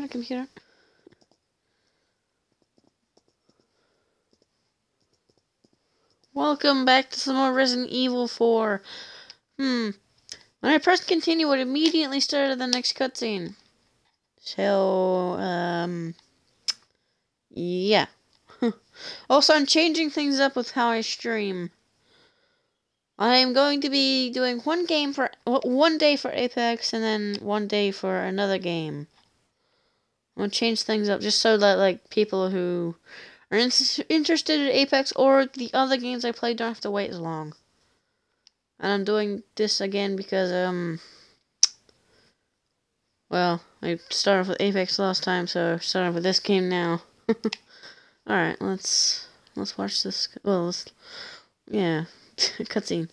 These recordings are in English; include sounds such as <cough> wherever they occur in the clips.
the computer. Welcome back to some more Resident Evil 4. Hmm. When I pressed continue, it immediately started the next cutscene. So, um... Yeah. <laughs> also, I'm changing things up with how I stream. I'm going to be doing one game for one day for Apex and then one day for another game. Gonna change things up just so that like people who are in interested in Apex or the other games I play don't have to wait as long. And I'm doing this again because um well, I started with Apex last time, so starting with this game now. <laughs> Alright, let's let's watch this well let's yeah. <laughs> Cutscene.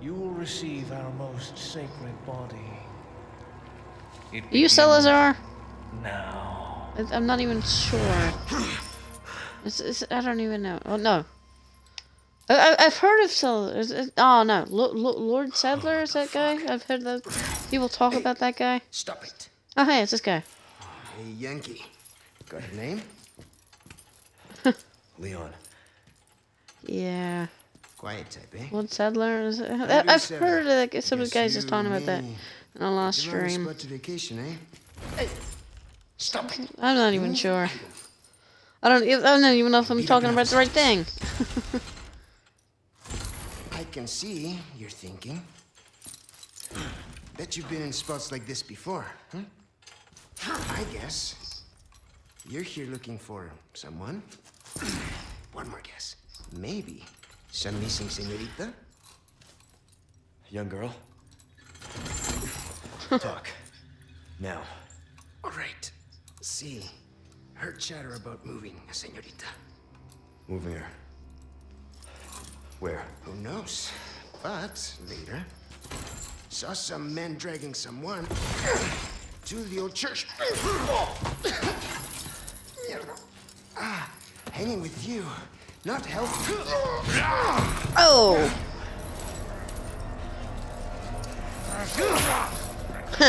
you will receive our most sacred body. It Are you Salazar? No. I'm not even sure. It's, it's, I don't even know. Oh, no. I, have heard of Salazar. Oh, no. L Lord Saddler is that guy? I've heard that people talk hey, about that guy. Stop it. Oh, hey, it's this guy. Hey, Yankee. Got a name? <laughs> Leon. Yeah. Quiet type, eh? Lord Saddler. Is it? I, have heard of that. Some of the guys just talking about that in a last stream. to vacation, eh? Stop it. I'm not even sure. I don't. I don't even know if I'm talking about the right thing. I can see you're thinking. Bet you've been in spots like this before, huh? I guess you're here looking for someone. One more guess. Maybe some missing senorita? Young girl? Talk. Now. All right. See. Heard chatter about moving a senorita. Moving her. Where? Who knows? But later, saw some men dragging someone <coughs> to the old church. <coughs> ah, hanging with you. Not healthy. Oh! <coughs>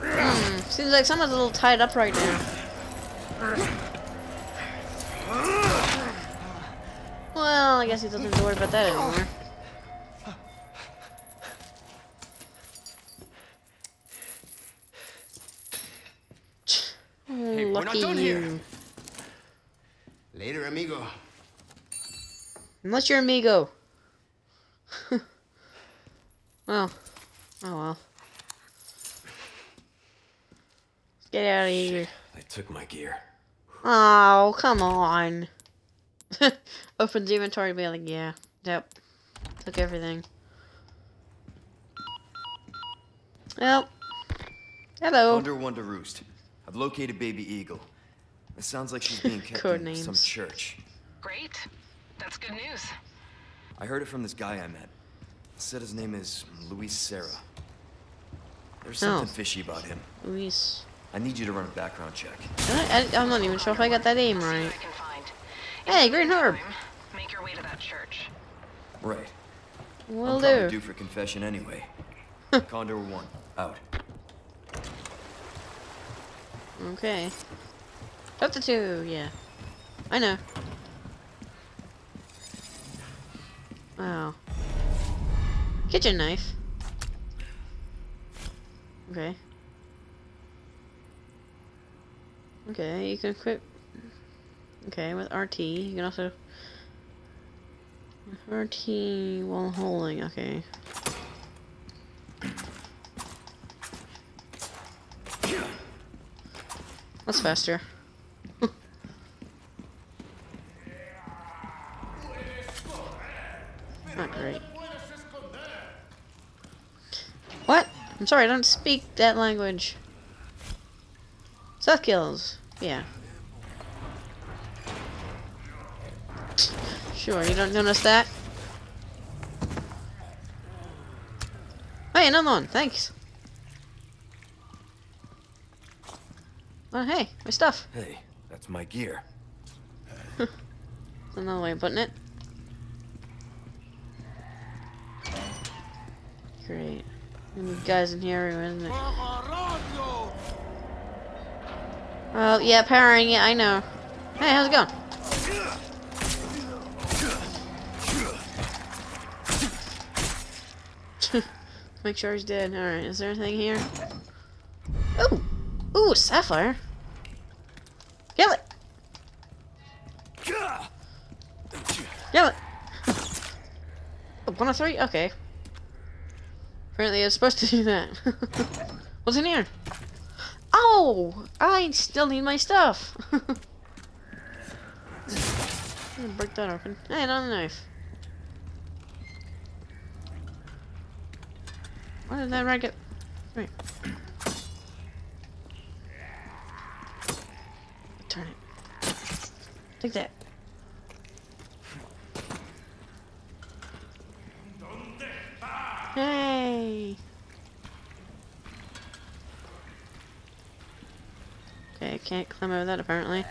hmm, seems like someone's a little tied up right now. Well, I guess he doesn't have to worry about that anymore. Hey, we're not done you. here. Later, amigo. Unless you're amigo. <laughs> well. Oh well. Let's get out of here. They took my gear. Oh, come on. <laughs> Open the inventory and be like, yeah. Yep. Took everything. Well. Hello. Condor One to roost. I've located Baby Eagle. It sounds like she's being <laughs> kept in names. some church. Great. That's good news. I heard it from this guy I met. Said his name is Luis Serra. There's oh. something Oh. fishy about him. Luis. I need you to run a background check. I, I, I'm not even sure if I got that aim right. I can find. Hey, the Green Herb. meantime, Make your way to that church. Right. Will I'm probably do. due for confession anyway. <laughs> Condor 1, out. Okay. Up to two, yeah. I know. Wow. Kitchen knife. Okay. Okay, you can equip. Okay, with RT, you can also. RT while holding, okay. That's faster. <laughs> Not great. What? I'm sorry, I don't speak that language. Seth kills. Yeah. Sure, you don't notice that? Hey, another one. Thanks. Oh, hey, my stuff. Hey, that's my gear. That's <laughs> another way of putting it. great. And guys in here here, isn't it? Oh, yeah, powering it, I know. Hey, how's it going? <laughs> Make sure he's dead. Alright, is there anything here? Ooh! Ooh, sapphire! Kill it! Kill it! Oh, one of three? Okay. Apparently I was supposed to do that. <laughs> What's in here? Oh! I still need my stuff! <laughs> Break that open. Hey, another knife. Why did that rat get... Wait. Turn it. Take that. Hey! Okay, I can't climb over that apparently.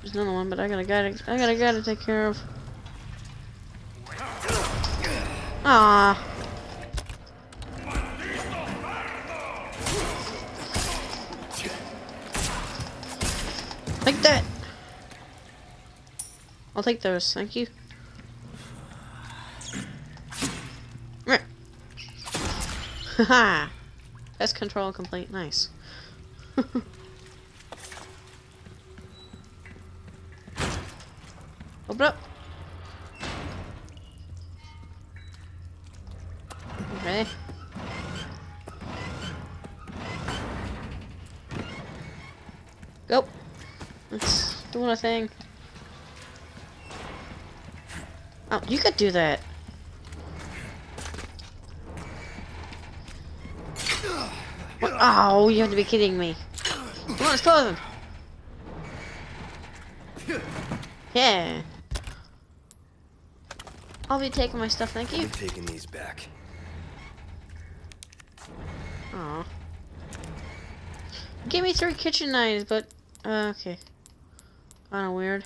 There's another one, but I gotta gotta I gotta gotta take care of. Ah. Like that. I'll take those, thank you. <laughs> Haha! Pest control complete, nice. <laughs> Open up! Okay. Go! Let's do a thing. Oh, you could do that. What? Oh, you have to be kidding me. Come on, let's close them. Yeah. I'll be taking my stuff, thank you. I'm taking these back. Aw. Give me three kitchen knives, but uh, okay. Kinda weird.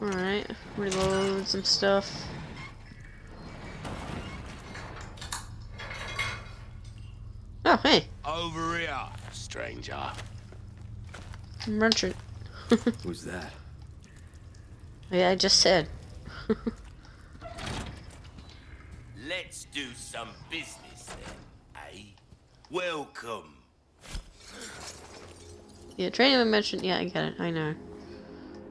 Alright, reload some stuff. Oh, hey, Over here, stranger. merchant. <laughs> Who's that? Yeah, I just said. Let's do some business then, eh? Welcome. Yeah, training and merchant. Yeah, I get it. I know.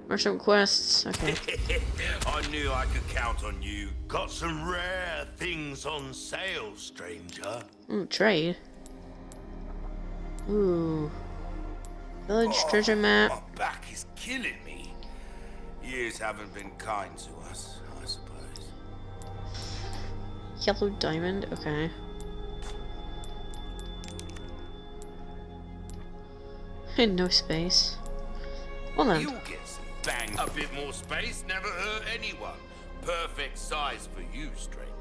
Merchant quests. Okay. <laughs> I knew I could count on you. Got some rare things on sale, stranger. Ooh, trade. Ooh. Village oh, treasure map. My back is killing me. Years haven't been kind to us, I suppose. Yellow diamond. Okay. And <laughs> no space. Well then. You'll get some bang. A bit more space never hurt anyone. Perfect size for you, stranger.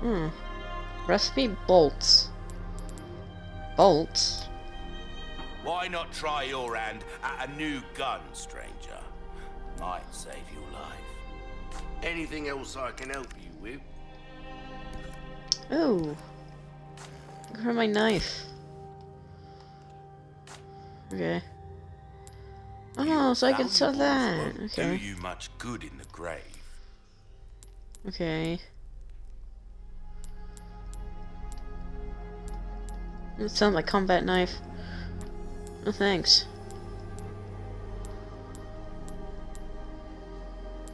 Hmm. Recipe bolts. Bolts? Why not try your hand at a new gun, stranger? Might save your life. Anything else I can help you with? Ooh. Look for my knife. Okay. Oh, so I can sell that. Do Okay. you much good in the grave? Okay. That sounds like combat knife. No thanks.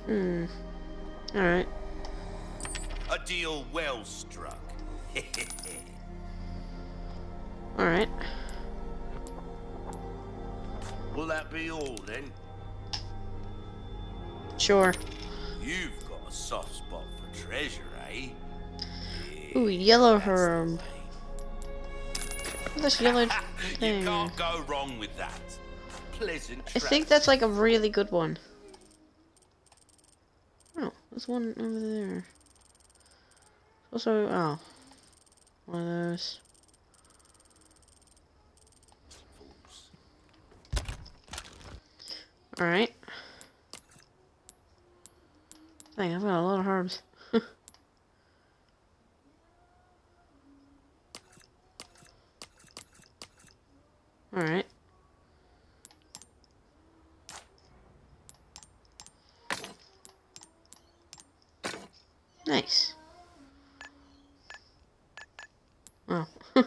Hmm. Alright. A deal well struck. <laughs> Alright. Will that be all then? Sure. You've got a soft spot for treasure, eh? Ooh, yellow herb. This yellow <laughs> you thing. can't go wrong with that. Pleasant I think that's like a really good one. Oh, there's one over there. Also, oh. One of those. Alright. Dang, I've got a lot of herbs. <laughs> Alright. Nice. Oh. <laughs>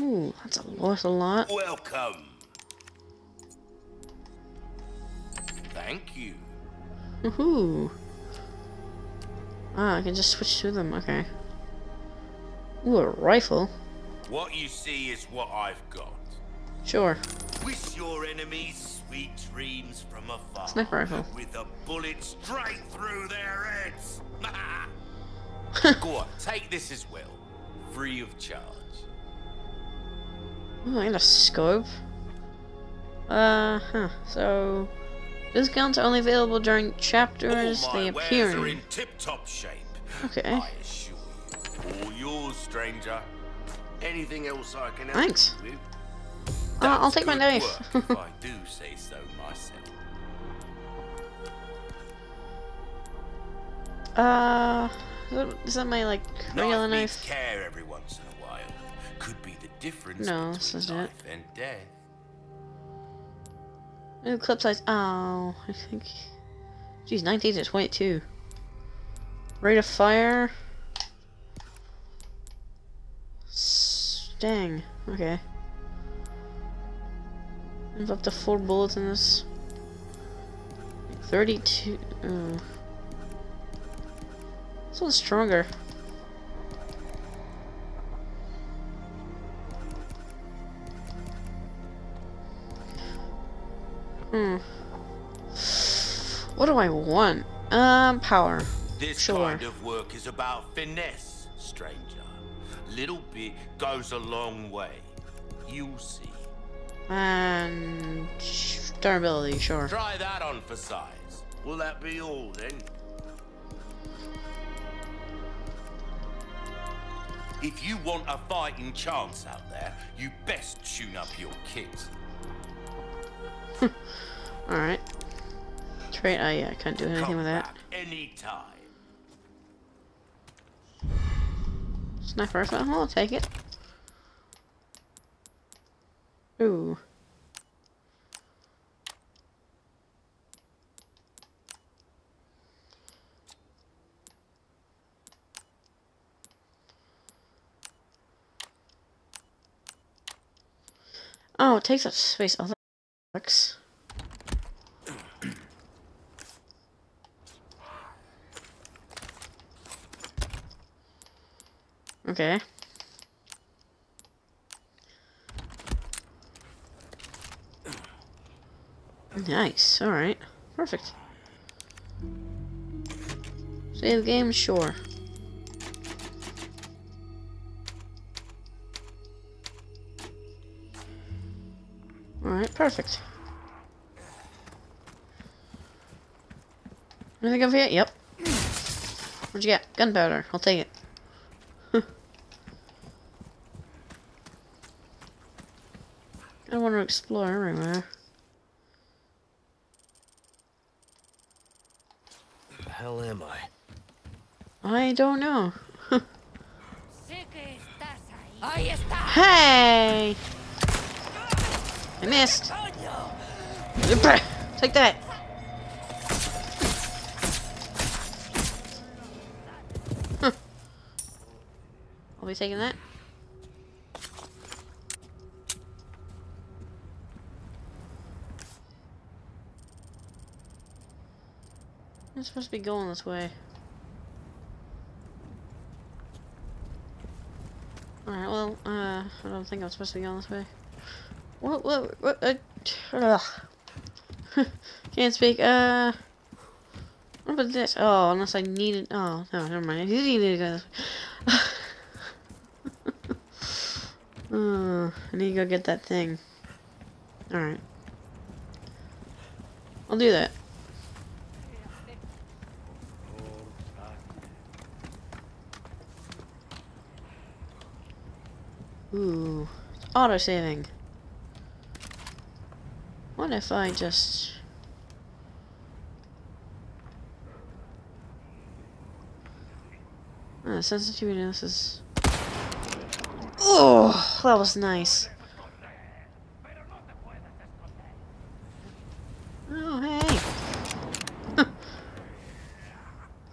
Ooh, that's a lot, a lot. Welcome. Thank you. Woohoo! Ah, I can just switch to them, okay. Ooh, a rifle. What you see is what I've got. Sure. Wish your enemies sweet dreams from afar. Sniper rifle. With a bullet straight through their heads. <laughs> Go on, take this as well. Free of charge. Ooh, I got a scope. Uh, huh. So, discounts are only available during chapters All they appear in. in tip-top shape. Okay. You. Yours, stranger. Anything else I can help Thanks. you with? Uh, I'll take my knife. <laughs> I do say so myself. Uh, is that my, like, regular Knife knife? care every once in a while. Could be the difference No, this between isn't it. and death. New clip size. Oh, I think. Geez, 19 to 22. Rate of fire. Dang. Okay. There's up to four bullets in this. 32. Uh. This one's stronger. Hmm. What do I want? Um, power. This Sure. kind of work is about finesse, stranger. Little bit goes a long way. You'll see. And durability, sure. Try that on for size. Will that be all then? If you want a fighting chance out there, you best tune up your kit. <laughs> Alright. Trade. oh yeah, I can't do anything Come with that. anytime. Sniper rifle, I'll take it. Ooh. Oh, it takes up space. Oh, sucks. Okay. Nice. Alright. Perfect. Save game? Sure. Alright, perfect. Anything over here? Yep. What'd you get? Gunpowder. I'll take it. <laughs> I want to explore everywhere. The hell am I? I don't know. Sé que estás ahí. ¡Ahí está! Hey! I missed. Take that. Huh. I'll be taking that. I'm supposed to be going this way. Alright, well, uh, I don't think I'm supposed to be going this way. What, what, what, uh. <laughs> Can't speak, uh, what about this? Oh, unless I need it. oh, no, never mind, I need to go this way. <laughs> uh, I need to go get that thing. Alright. I'll do that. Ooh, auto saving. If I just... Ah, sensitivity, this is... Oh, that was nice. Oh, hey. <laughs>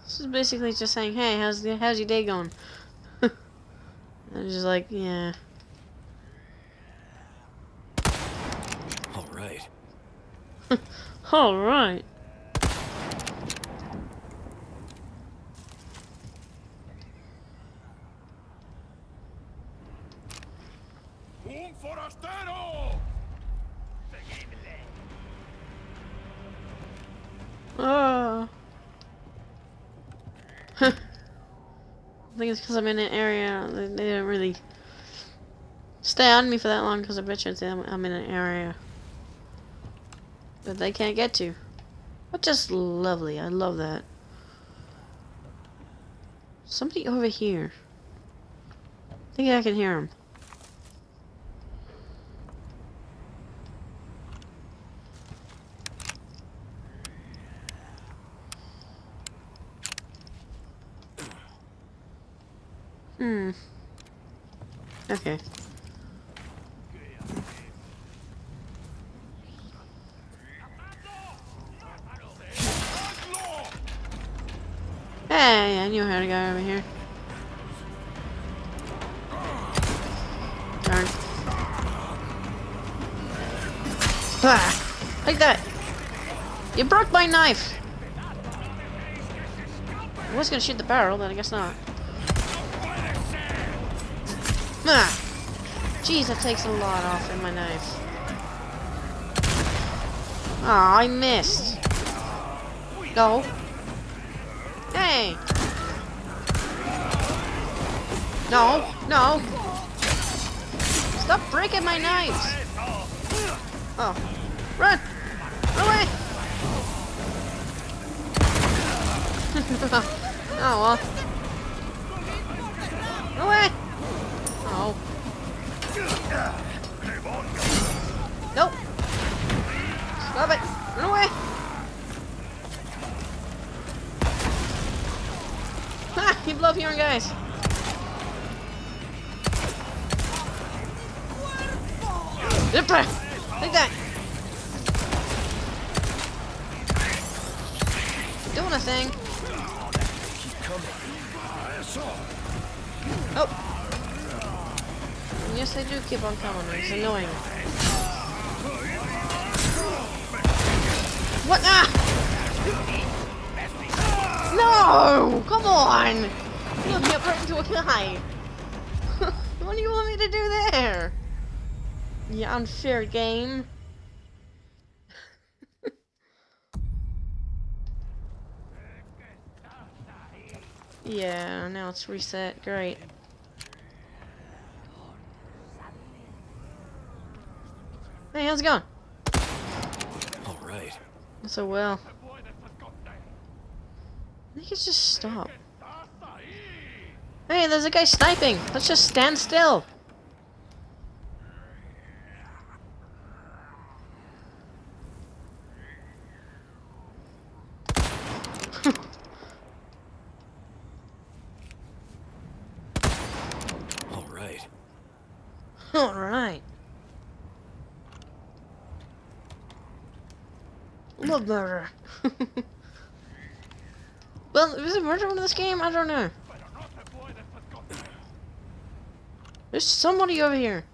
this is basically just saying, hey, how's the how's your day going? <laughs> I'm just like, yeah. All right. <laughs> All right. Un forastero! Oh. <laughs> I think it's because I'm in an area. They, they didn't really stay on me for that long because I bet you I'm in an area that they can't get to. But just lovely. I love that. Somebody over here. I think I can hear him. Hmm. Okay. Hey, I knew had a guy over here. Darn. Ah! Like that! You broke my knife! I was gonna shoot the barrel, but I guess not. Ah! Jeez, that takes a lot off in my knife. Aw, I missed. Go. Hey! No, no! Stop breaking my knives! Oh. Run! Run away! <laughs> oh well. It's annoying. What? Ah! No! Come on! You'll get right into a guy. what do you want me to do there? You unfair game. <laughs> yeah, now it's reset. Great. Hey, how's it going? All right. So well. I think it's just stop. Hey, there's a guy sniping. Let's just stand still. All right. All right. Love murder. <laughs> well, is it murder in this game? I don't know. There's somebody over here.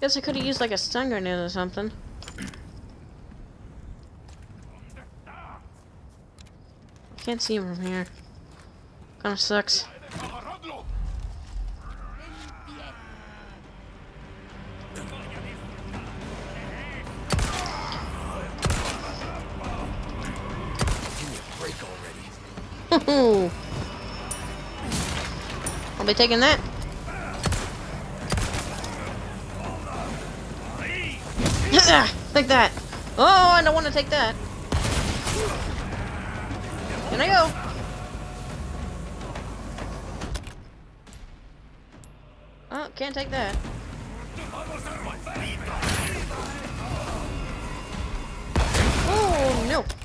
Guess I could have used like a stun grenade or something. Can't see him from here. Kinda sucks. taking that. take that. Oh, I don't want to take that. Can I go. Oh, can't take that. Oh, no.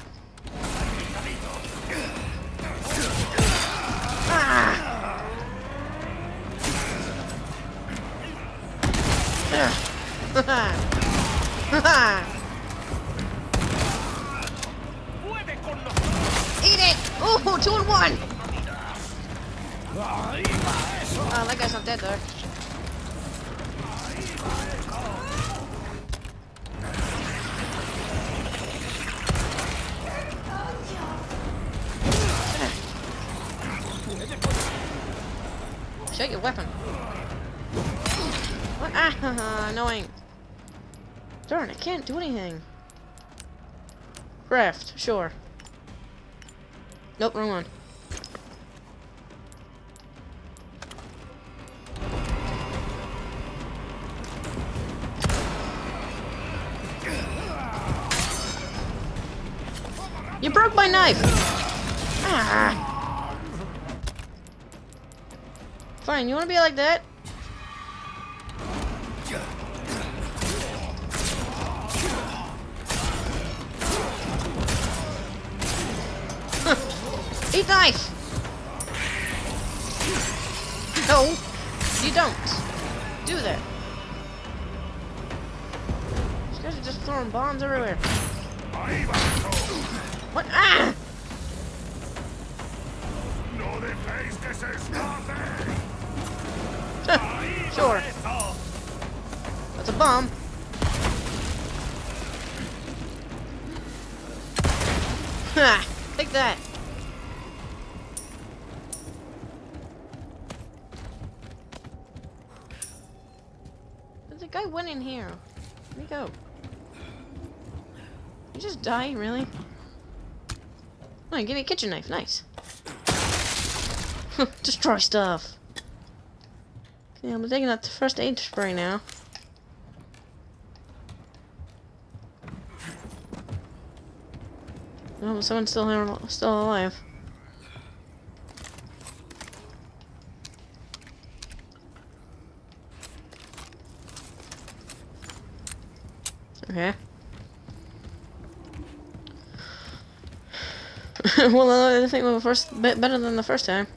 Do anything. Craft, sure. Nope, wrong one. You broke my knife! Ah. Fine, you wanna be like that? No, you don't. Do that. These guys are just throwing bombs everywhere. What? Ah! <laughs> sure. That's a bomb. Ha! Take that. Guy went in here. Let me go? You just die, really? Oh, give me a kitchen knife. Nice. <laughs> Destroy stuff. Okay, I'm taking the first aid spray now. Oh, someone's still here, still alive. Okay. <laughs> well, uh, I think we were first bit better than the first time.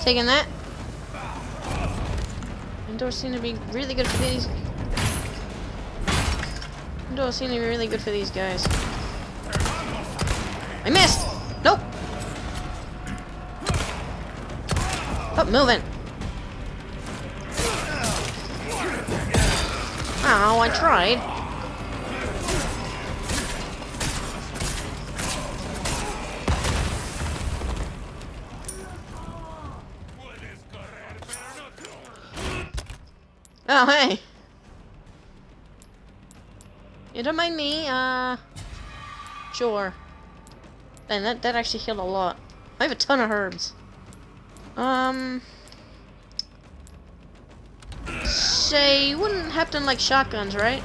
Taking that? Indoors seem to be really good for these. Indoors seem to be really good for these guys. I missed. Nope. Stop moving. Oh, I tried. You don't mind me, uh... Sure. Man, that, that actually healed a lot. I have a ton of herbs. Um... Say, you wouldn't happen to like shotguns, right?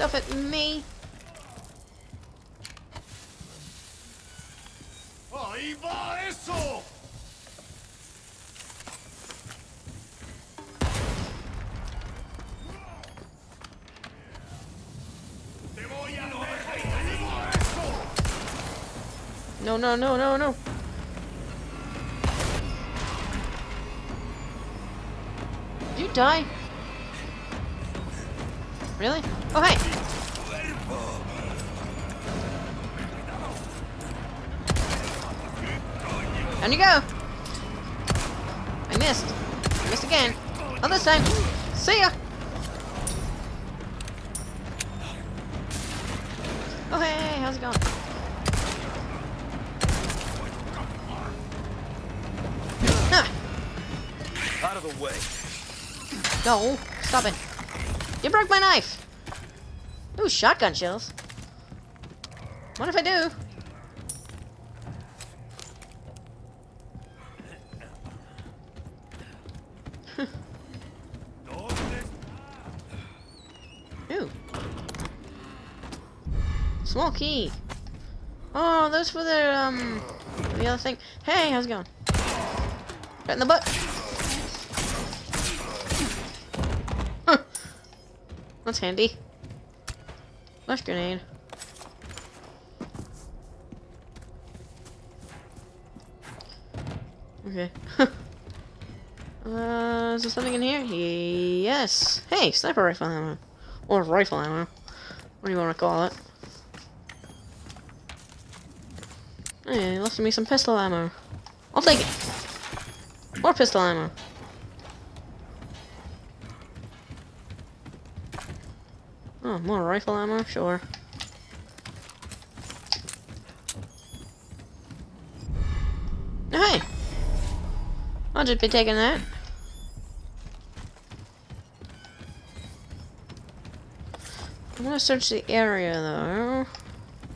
stuff at me. Ahí va eso. No, no, no, no, no. Did you die? Really? Oh, hey! Down you go! I missed. I missed again. Oh, this time. See ya! Oh, hey, how's it going? Ah, Out of the way. no, stop it. You broke my knife! Shotgun shells. What if I do? <laughs> Ooh. Small key. Oh, those for the, um, the other thing. Hey, how's it going? Right in the butt. Huh. That's handy. Flash grenade. Okay. <laughs> uh, is there something in here? Yes. Hey, sniper rifle ammo. Or rifle ammo. What do you want to call it? Hey, left me some pistol ammo. I'll take it. More pistol ammo. More rifle ammo? Sure. Hey! I'll just be taking that. I'm gonna search the area though.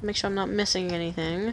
Make sure I'm not missing anything.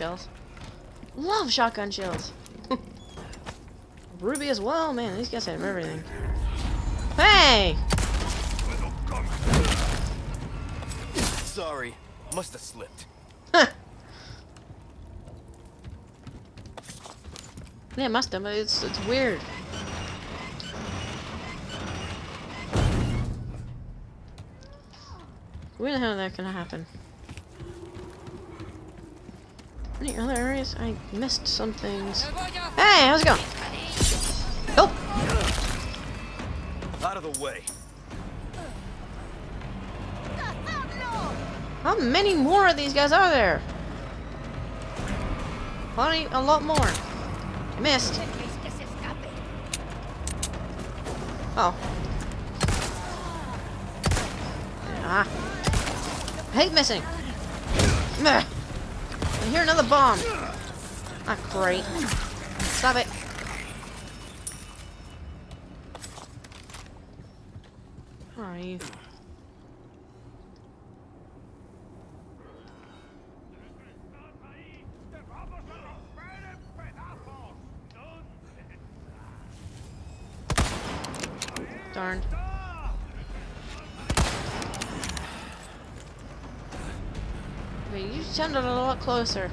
shells. Love shotgun shells. <laughs> Ruby as well, man. These guys have everything. Hey! Sorry. Must have slipped. Huh. <laughs> Yeah, must have, but it's it's weird. Where the hell that gonna happen? Any other areas? I missed some things. Hey, how's it going? Oh, Out of the way. how many more of these guys are there? Plenty, a lot more. I missed. Dejéis que se escape. Oh. Ah. I hate missing. Meh. Hear another bomb. Ah, great. Stop it. sounded a lot closer.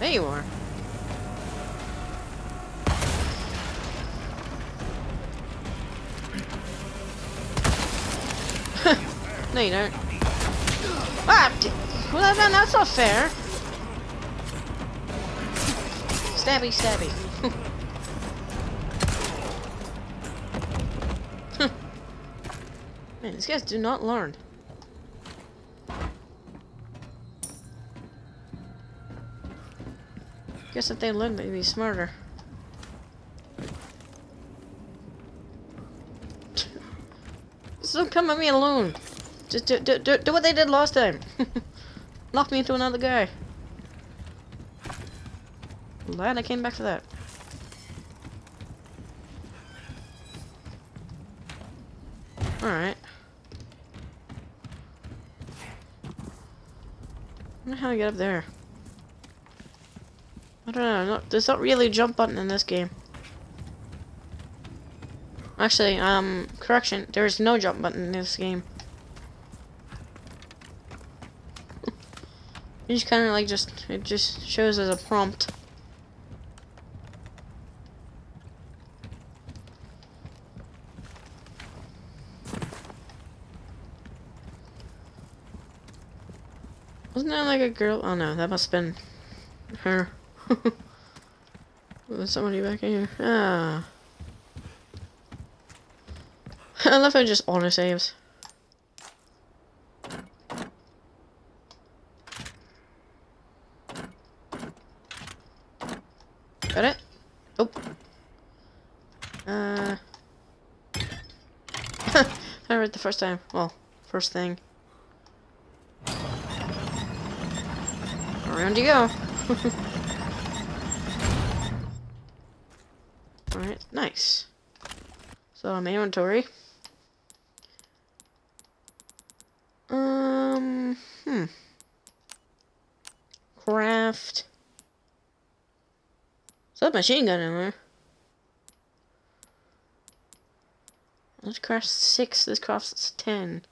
There you are. <laughs> no, you don't. Ah! Well, man, that's not fair. Stabby, stabby. These guys do not learn. Guess if they learned, they'd be smarter. <laughs> Don't come at me alone. Just do, do, do, do what they did last time. <laughs> Knock me into another guy. Glad I came back for that. Alright. I wonder how I get up there. I don't know. Not, there's not really a jump button in this game. Actually, um, correction. There is no jump button in this game. <laughs> You just kind of like just it just shows as a prompt. Wasn't that like a girl? Oh no, that must have been her. <laughs> There's somebody back here. Ah. <laughs> I love how just auto saves. Got it? Oh. Uh. <laughs> I read the first time. Well, first thing. Around you go. <laughs> Alright, nice. So, my inventory. Um, hmm. Craft. Submachine gun in there. Let's craft six. This crafts ten.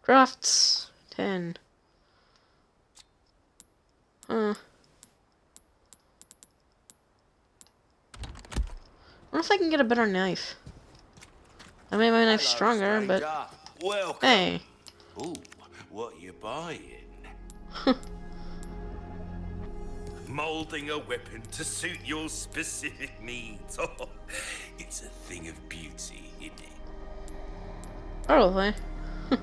Crafts ten. Huh. I wonder if I can get a better knife. I made my knife stronger, but Welcome. hey. Ooh, what you buying? <laughs> Molding a weapon to suit your specific needs. Oh, <laughs> it's a thing of beauty, isn't it? Probably. <laughs>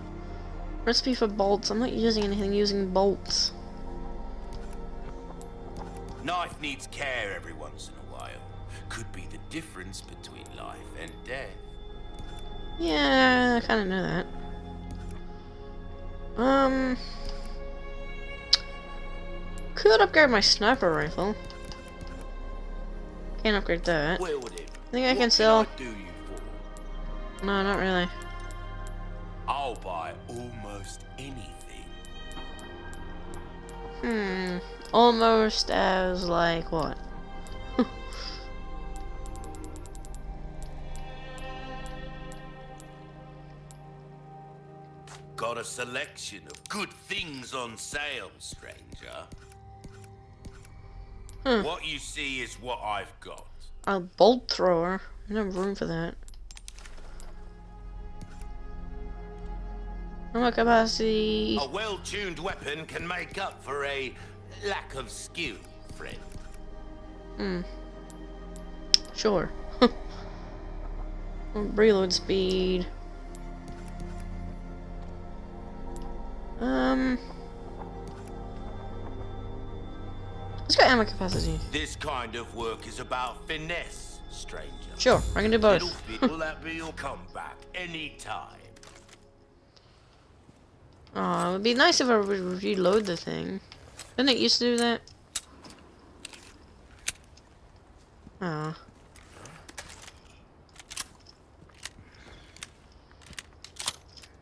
Recipe for bolts. I'm not using anything using bolts. Knife needs care every once in a while. Could be the difference between life and death. Yeah, I kind of know that. Um, could upgrade my sniper rifle. Can't upgrade that. Then, Think I what can sell- I do you for? No, not really. I'll buy almost anything. Hmm, almost as like what? <laughs> Got a selection of good things on sale, stranger. Hmm. What you see is what I've got. A bolt thrower. I don't have room for that. Ammo capacity. A well-tuned weapon can make up for a lack of skill, friend. Hmm. Sure. <laughs> Reload speed. Um. Let's go ammo capacity. This kind of work is about finesse, stranger. Sure, I can do both. will that be your comeback anytime. <laughs> Oh, it would be nice if I would reload the thing. Didn't it used to do that? Oh.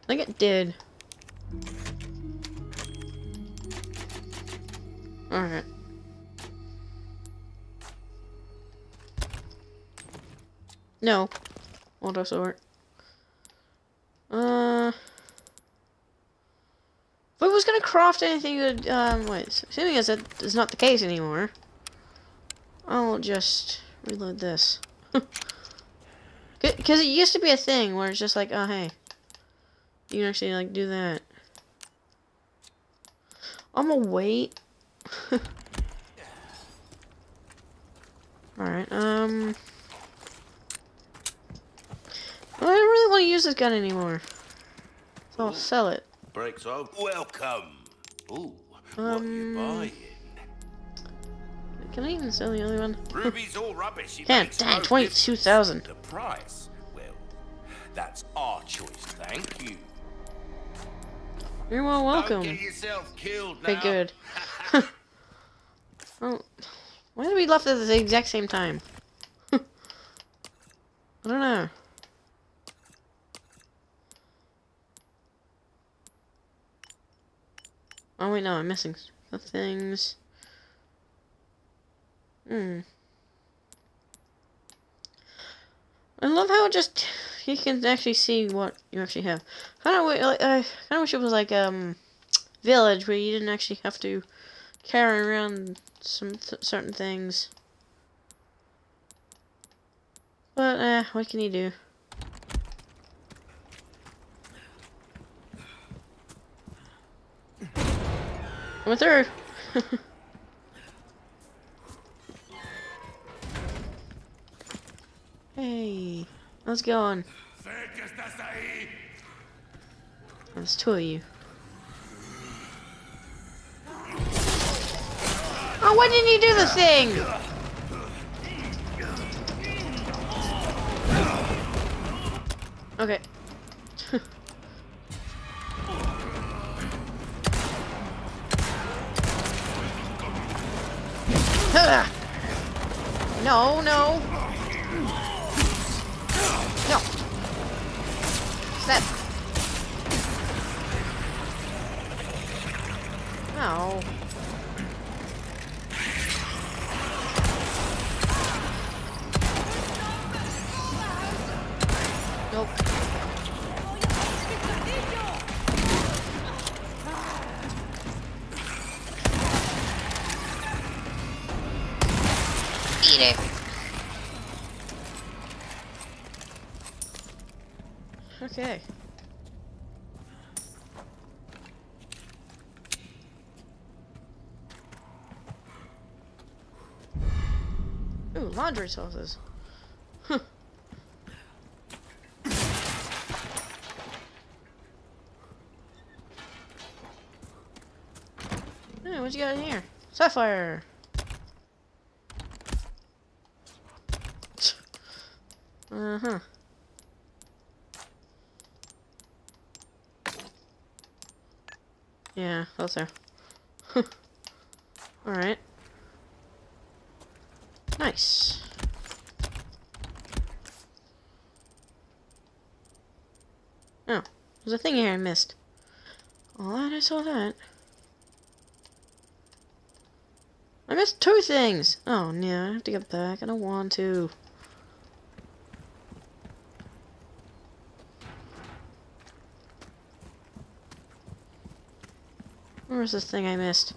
I think it did. Alright. No. Auto sort. Uh. I was gonna craft anything good, um, wait, assuming as that is not the case anymore, I'll just reload this. <laughs> Because it used to be a thing where it's just like, oh, hey, you can actually like do that. I'm gonna wait. <laughs> Alright, um... I don't really want to use this gun anymore. So I'll sell it. Breaks off. Welcome. Ooh, what Um, you buying? Can I even sell the other one? Ruby's all rubbish. It Yeah, dang, no 22,000. The price? Well, that's our choice, thank you. You're well welcome. Don't get yourself killed Okay, good. <laughs> oh, why did we left at the exact same time? <laughs> I don't know. Oh wait, no, I'm missing some things. Hmm. I love how it just you can actually see what you actually have. Kind of, like, I kind of wish it was like um, village where you didn't actually have to carry around some th certain things. But eh, what can you do? Coming through. <laughs> hey, how's it going? There's two of you. Oh, why didn't you do the thing? Okay. No, no. No. Step. No. Sauces. Huh. Hey, what you got in here? Sapphire. Uh huh. Yeah, those are. <laughs> Alright. Nice. Oh, there's a thing here I missed. Oh, I saw that. I missed two things! Oh, no, I have to get back. And I don't want to. Where's this thing I missed?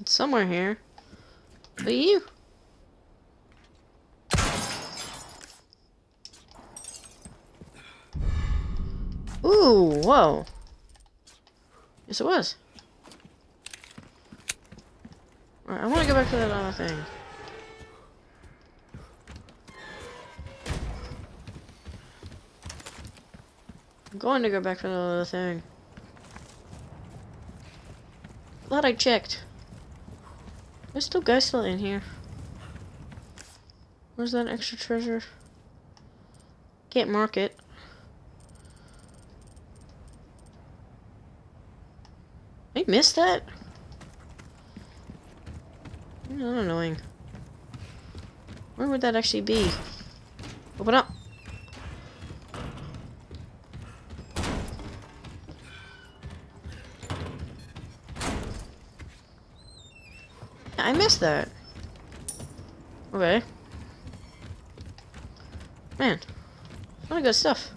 It's somewhere here. But you? Ooh, whoa. Yes, it was. Alright, I want to go back to that other thing. I'm going to go back for the other thing. Glad I checked. There's still guys still in here. Where's that extra treasure? Can't mark it. I missed that? Oh, annoying. Where would that actually be? Open up. I missed that. Okay. Man. A lot of good stuff.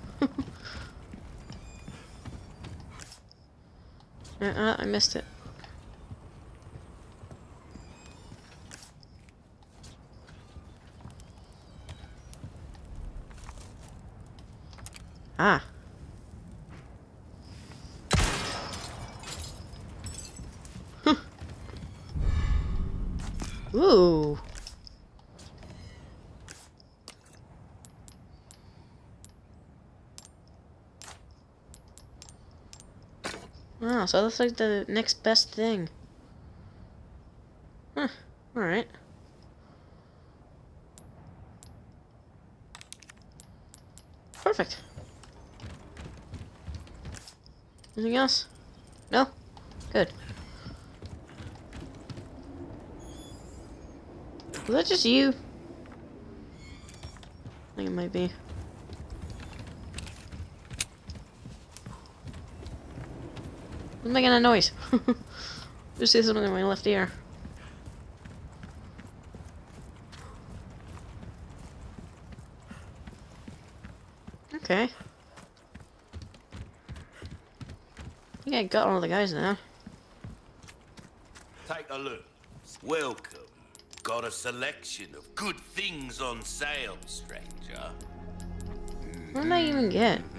Uh-uh, I missed it. Ah. Ooh. So that's like the next best thing. Huh. Alright. Perfect. Anything else? No? Good. Was that just you? I think it might be. Who's making a noise? <laughs> just see something in my left ear. Okay. I think I got all the guys now. Take a look. Welcome. Got a selection of good things on sale, stranger. What did I even get? <laughs>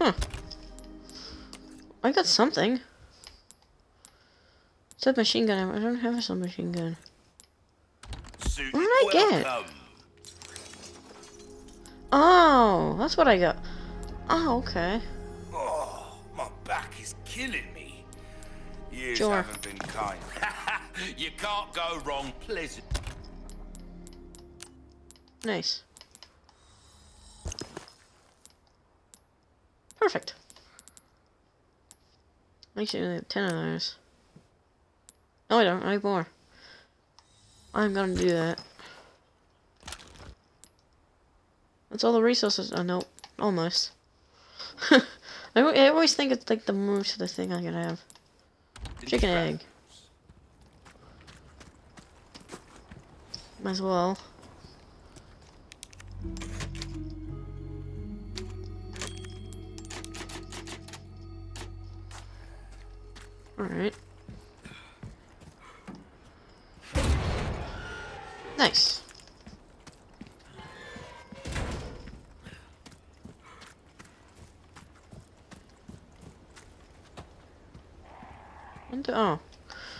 Huh. I got something. Submachine gun. I don't have a submachine gun. Suit What did I get? Oh, that's what I got. Oh, okay. Oh, my back is killing me. Years Sure. haven't been kind. <laughs> you can't go wrong pleasant. Nice. Perfect. Makes it like 10 of those. No, I don't. I need more. I'm gonna do that. That's all the resources. Oh, no. Almost. <laughs> I, I always think it's like the most of the thing I can have. Chicken egg. Might as well. Alright. Nice. The- oh.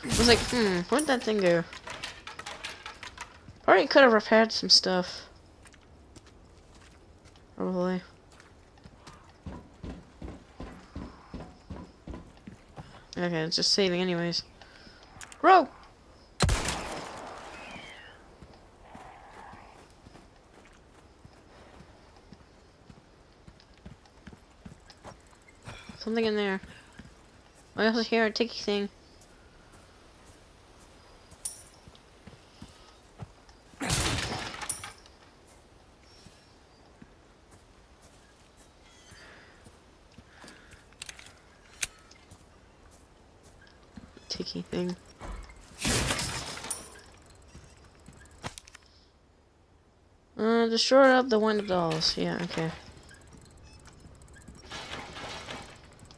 I was like, hmm, where'd that thing go? Probably could have repaired some stuff. Probably. Okay, it's just saving anyways. Bro! Something in there. I also hear a ticky thing. Ticky thing. Uh, destroy up the window dolls. Yeah, okay.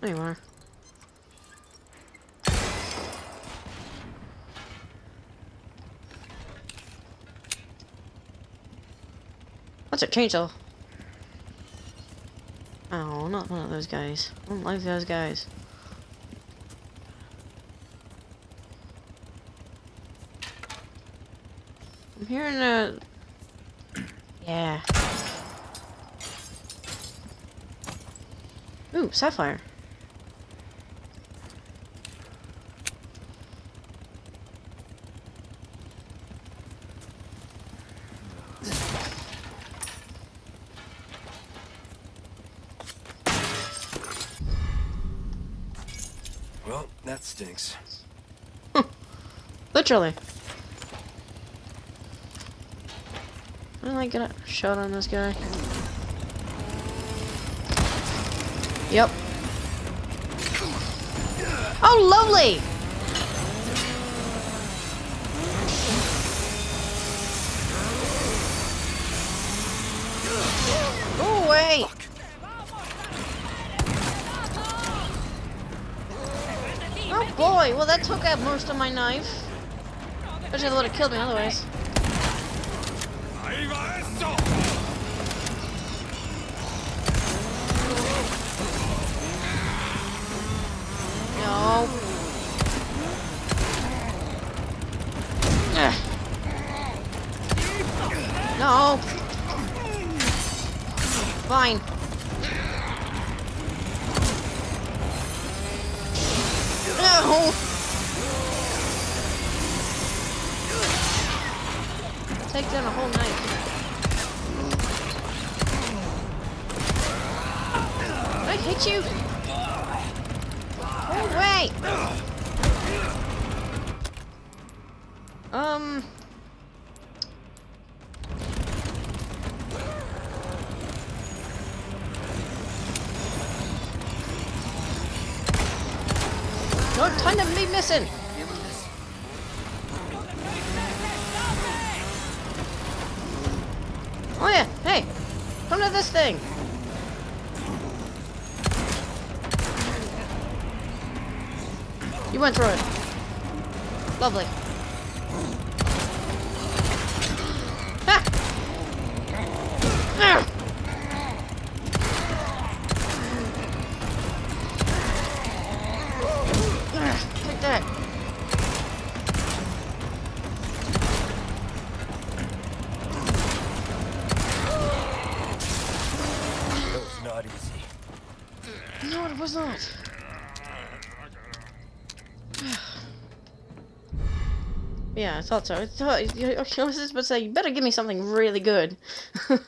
There you are. What's a chainsaw? Oh, not one of those guys. I don't like those guys. I'm hearing a... Yeah. Ooh, sapphire. Well, that stinks. <laughs> Literally. Why didn't I get a shot on this guy? Yep. Oh, lovely! Go away! Oh boy, well that took out most of my knife. That would have killed me otherwise. To this thing. You went through it. Lovely. Ah! Ah, Take that. That was not easy. No, it was not. I thought so. I thought <laughs> I was about to say, you better give me something really good. <sighs>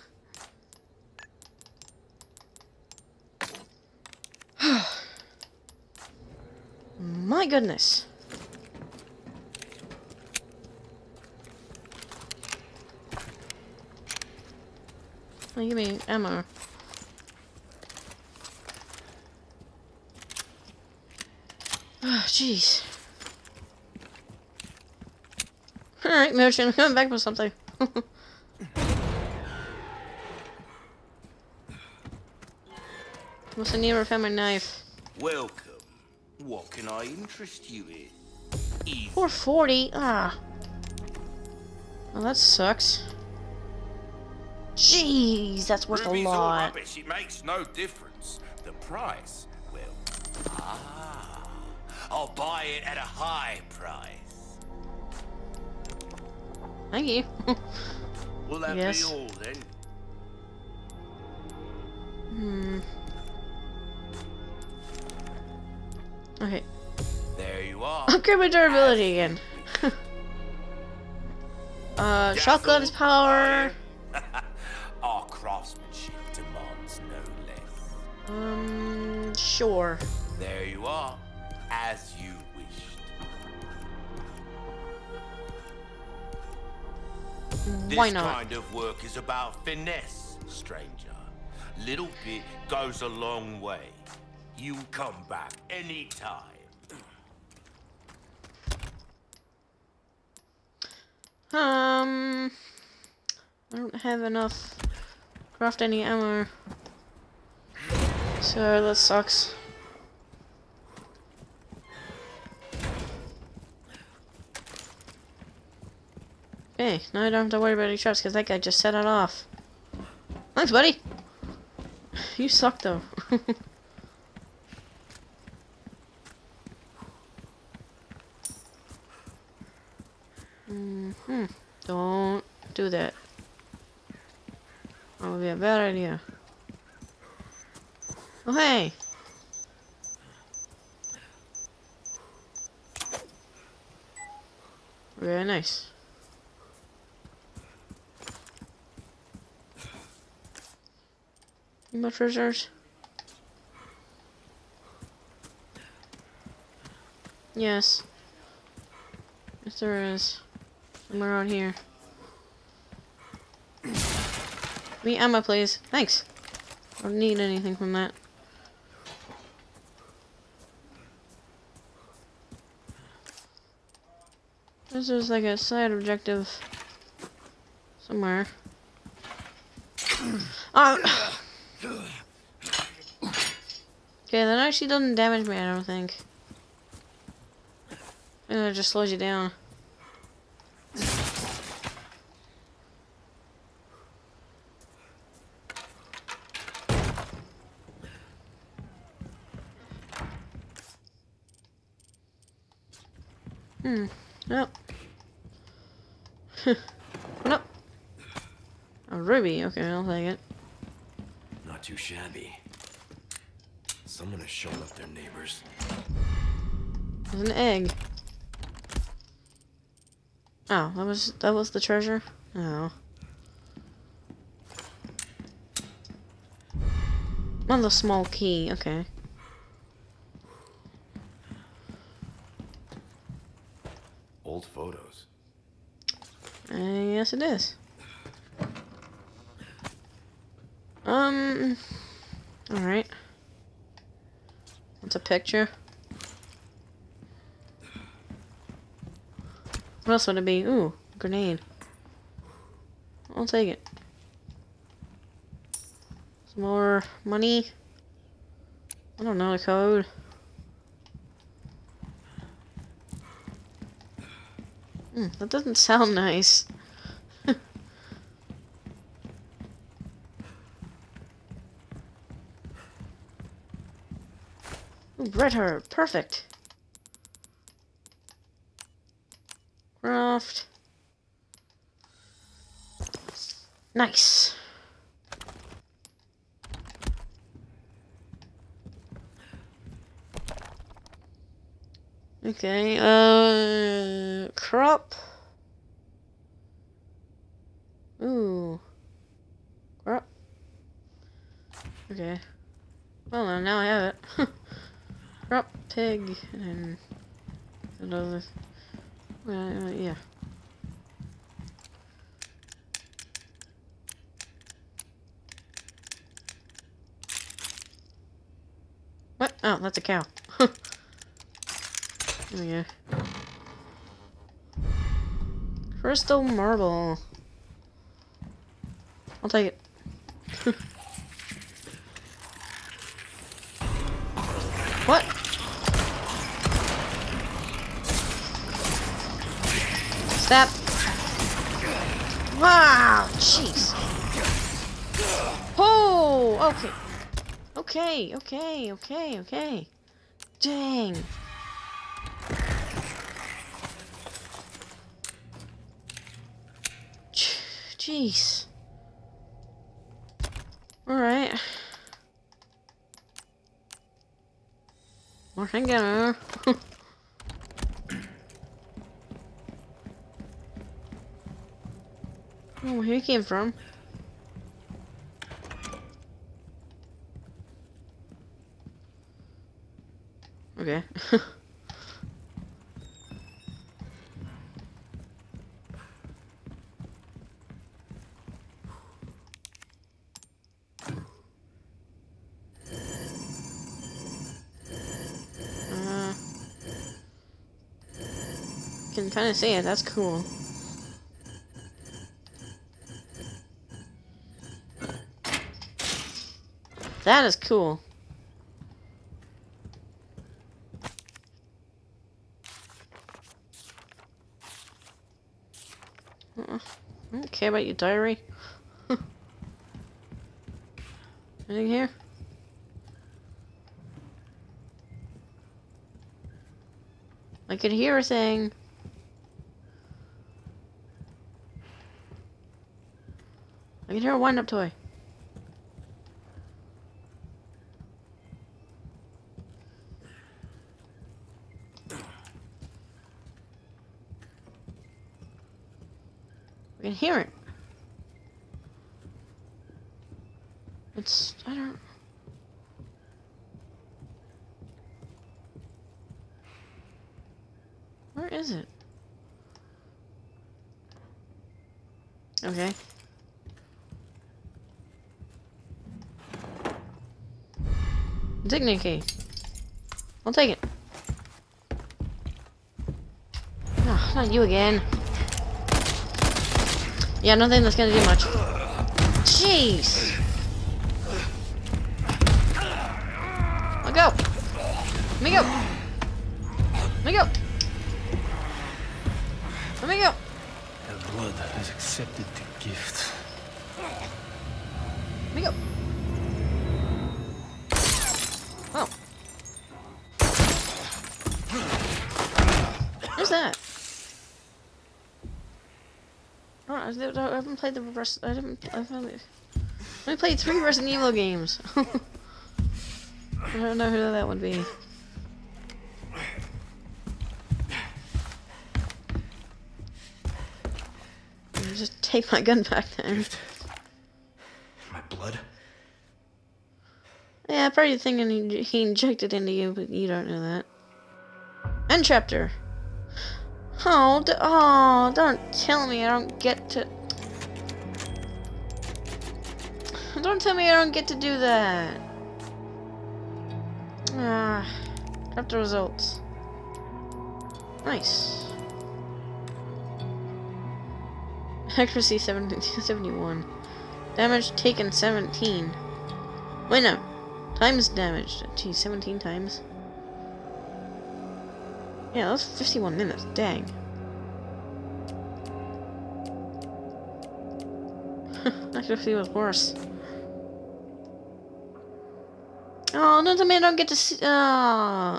My goodness. Oh, give me ammo. Oh, <sighs> jeez. Alright, Motion, coming back with something. <laughs> Must have never found my knife. Welcome. What can I interest you in? Easy. 440? Ah. Well, that sucks. Jeez, that's worth Ruby's a all lot. rubbish. It makes no difference. The price, well, ah, I'll buy it at a high price. Thank you. Will that Yes. be all then? hmm. Okay. There you are. Upgrade my durability again. <laughs> uh, shotgun's power. <laughs> Our craftsmanship demands no less. Um, sure. There you are, as Why this not? kind of work is about finesse, stranger. Little bit goes a long way. You come back anytime. Um, I don't have enough craft any ammo. So that sucks. Okay, now I don't have to worry about any traps because that guy just set it off. Thanks, buddy. <sighs> You suck though. <laughs> hmm Don't do that. That would be a bad idea. Oh hey! Very nice. More treasures? Yes. Yes, there is. Somewhere around here. Me ammo, please. Thanks. I don't need anything from that. This is like a side objective somewhere. <clears throat> Ah. Okay, that actually doesn't damage me, I don't think. And it just slows you down. Hmm. Nope. nope. <laughs> A ruby. Okay, I'll take it. Not too shabby. Someone has shown up their neighbors. An egg. Oh, that was that was the treasure? Oh. The small key, okay. Old photos. Uh, yes, it is. Um. Alright. What's a picture? What else would it be? Ooh, grenade. I'll take it. Some more money. I don't know the code. Hmm, that doesn't sound <laughs> nice. Red Herb, perfect. Craft. Nice. Okay, uh, crop. Ooh. Crop. Okay. Well, then, now I have it. crop, pig, and another. Uh, yeah. What? Oh, that's a cow. <laughs> there we go. Crystal marble. I'll take it. <laughs> what? Stop. Wow, jeez. Oh, okay. Okay, okay, okay, okay. Dang. Jeez. Alright. More finger. <laughs> oh, where he came from? Okay. <laughs> uh, can kind of see it. That's cool. That is cool. Uh, I don't care about your diary. <laughs> Anything here? I can hear a thing. I can hear a wind-up toy. It. It's I don't. Where is it? Okay. Dignity key. I'll take it. Oh, not you again. Yeah, I don't think that's gonna do much. Jeez. Let go. Let me go. Let me go. Let me go. Their blood has accepted the gift. I, haven't played the rest. I didn't. I haven't. Played three Resident Evil games. <laughs> I don't know who that would be. Just take my gun back then. My blood. Yeah, probably thinking he injected into you, but you don't know that. End chapter. Oh, oh, don't tell me I don't get to. Don't tell me I don't get to do that. Ah, chapter results. Nice. Accuracy 70, 71. Damage taken 17. Wait, no. Times damaged. Geez, 17 times. Yeah, that's 51 minutes. Dang. <laughs> Accuracy was worse. Oh, no, I don't get to see. Oh. Uh,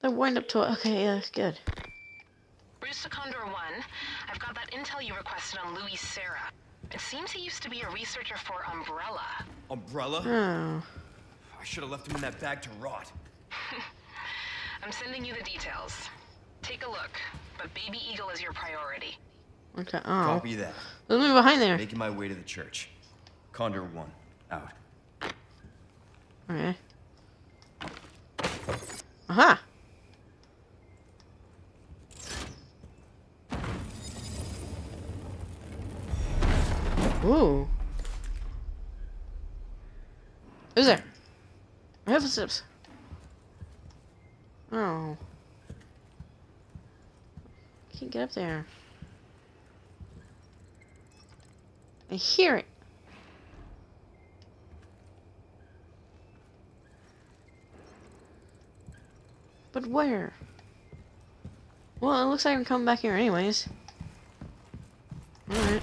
they wind up to. Okay, yeah, good. Bruce Condor 1, I've got that intel you requested on Luis Sera. It seems he used to be a researcher for Umbrella. Umbrella? Oh. I should have left him in that bag to rot. <laughs> I'm sending you the details. Take a look, but Baby Eagle is your priority. Okay. Oh. Copy that. There's me behind there. Making my way to the church. Condor 1, out. Okay. Aha! Ooh. Who's there? I have footsteps. Oh. Can't get up there. I hear it. But where? Well, it looks like I'm coming back here anyways. Alright.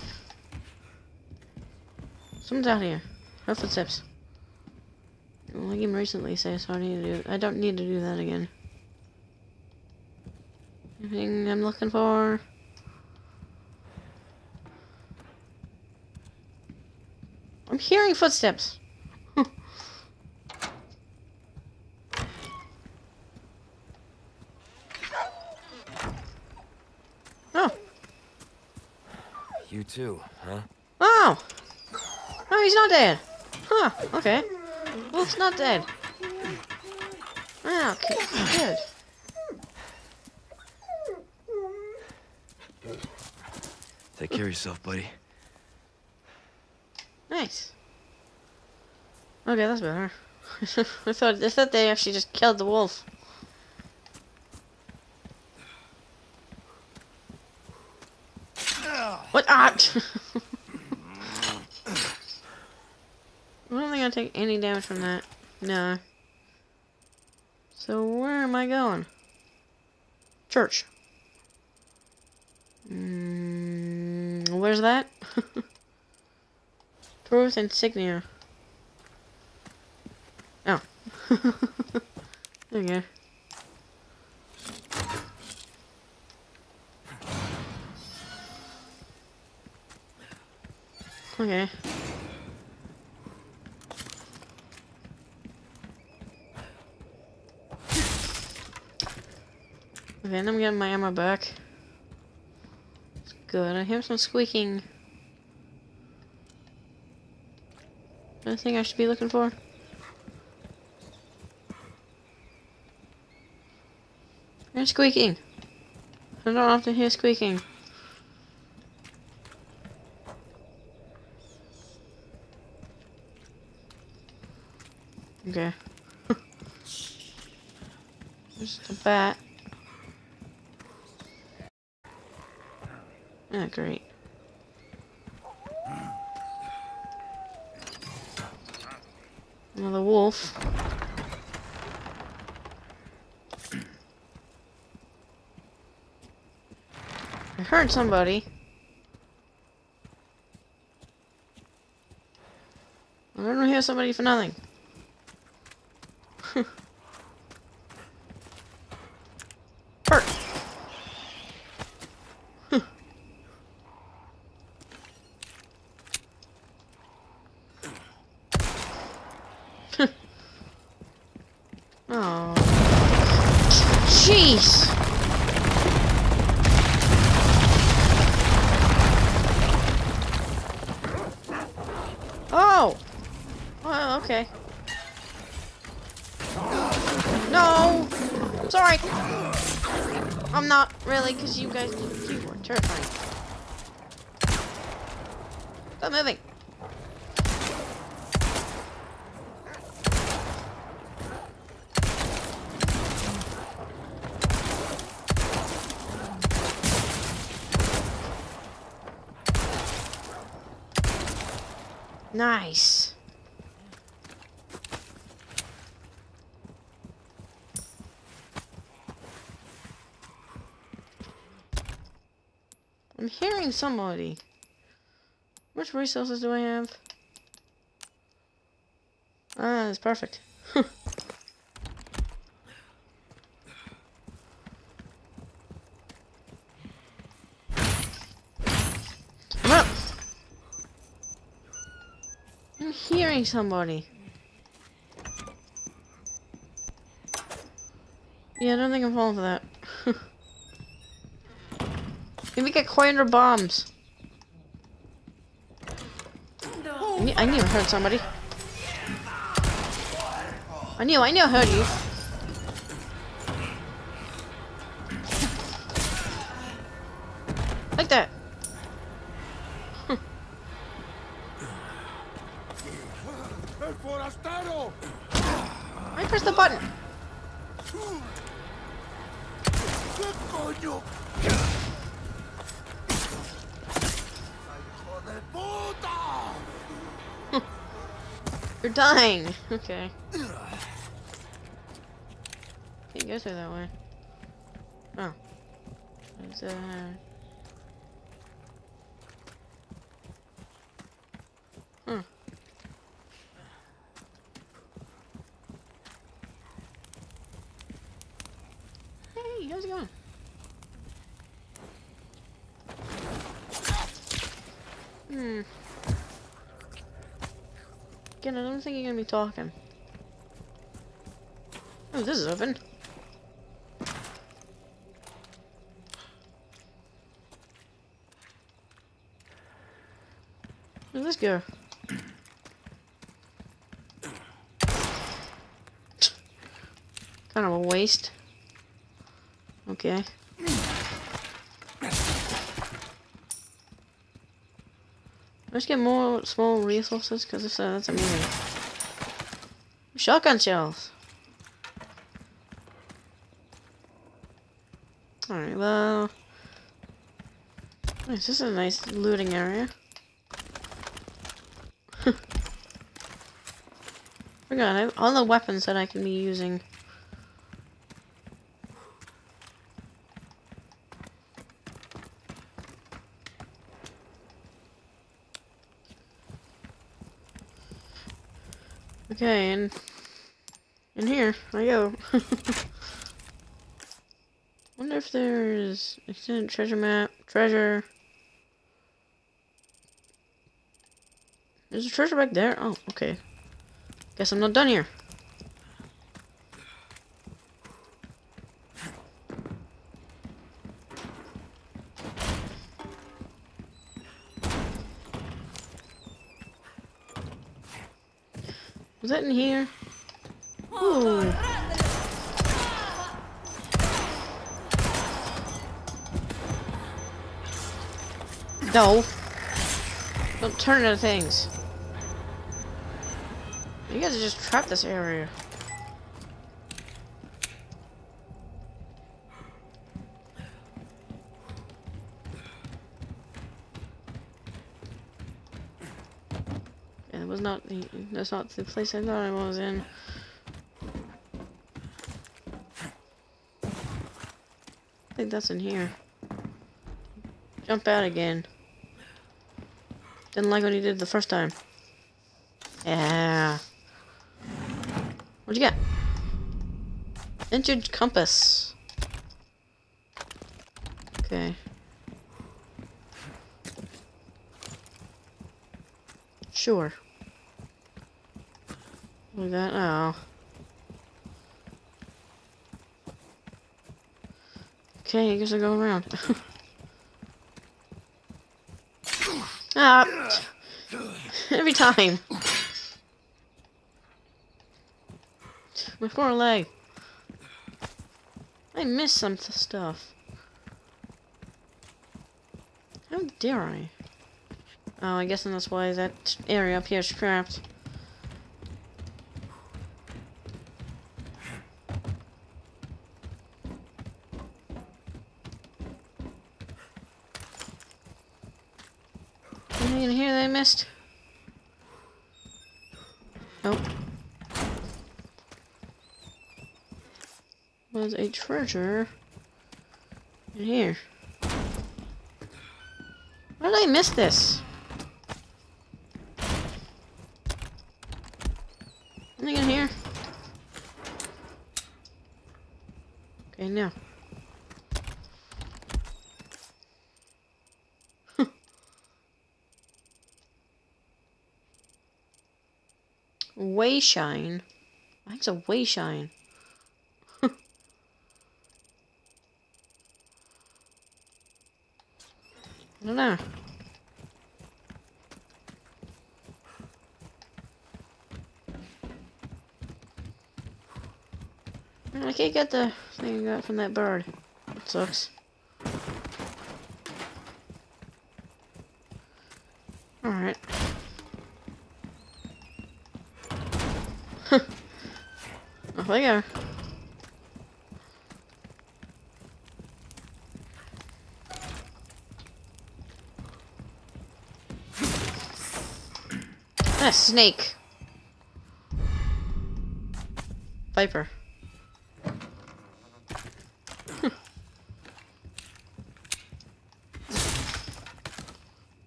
Someone's out here. Her footsteps. Well, I came recently, say, so I. I don't need to do that again. Anything I'm looking for? I'm hearing footsteps. <laughs> oh. You too, huh? Oh! Oh, he's not dead. Huh, okay. Wolf's not dead. Ah, okay, good. Take care of yourself, buddy. Nice. Okay, that's better. <laughs> I thought I thought they actually just killed the wolf. What? Ah! <laughs> I don't think I take any damage from that. No. So where am I going? Church. Where's that? <laughs> Truth insignia. Oh. there <laughs> go. Okay. Okay, then I'm getting my ammo back. Good. I hear some squeaking. Anything I should be looking for? Hear squeaking. I don't often hear squeaking. Okay. <laughs> Just a bat. Ah, great. Another wolf. Heard somebody. I don't hear somebody for nothing. Hurt. oh. Jeez. Okay. No! Sorry! I'm not really, because you guys you were terrifying. Stop moving! Nice. Somebody. Which resources do I have? Ah, that's perfect. <laughs> Up! I'm hearing somebody. Yeah, I don't think I'm falling for that. <laughs> Maybe get quite under bombs. I knew, I knew I heard somebody. I knew, I knew I heard you. Dying. <laughs> Okay. Can't go through that way. Oh. There's a. Hmm. Hey, how's it going? Hmm. Again, I don't think you're gonna be talking. Oh, this is open. Where'd this go? kind of a waste. Okay. Let's get more small resources, because if so, uh, that's amazing. Shotgun shells! Alright, well... This is a nice looting area. <laughs> Forgot, I all the weapons that I can be using. Okay, and in here I go. <laughs> Wonder if there's extended treasure map, treasure. There's a treasure back there. Oh, okay. Guess I'm not done here. Was that in here? No. Don't turn into things. You guys just trapped this area. Yeah, it was not the that's not the place I thought I was in. I think that's in here. Jump out again. Didn't like what he did the first time. Yeah. What'd you get? Vintage compass. Okay. Sure. At that. Oh. Okay, I guess I'll go around. <laughs> ah! Every time. My poor leg. I missed some stuff. How dare I? Oh, I guess that's why that area up here is scrapped. Anything in here that I missed? Nope. Was a treasure in here. Why did I miss this? Anything in here? Okay, now. Wayshine. I think it's a wayshine. <laughs> I don't know. I can't get the thing I got from that bird. It sucks. Alright. We go. Ah, snake. Viper.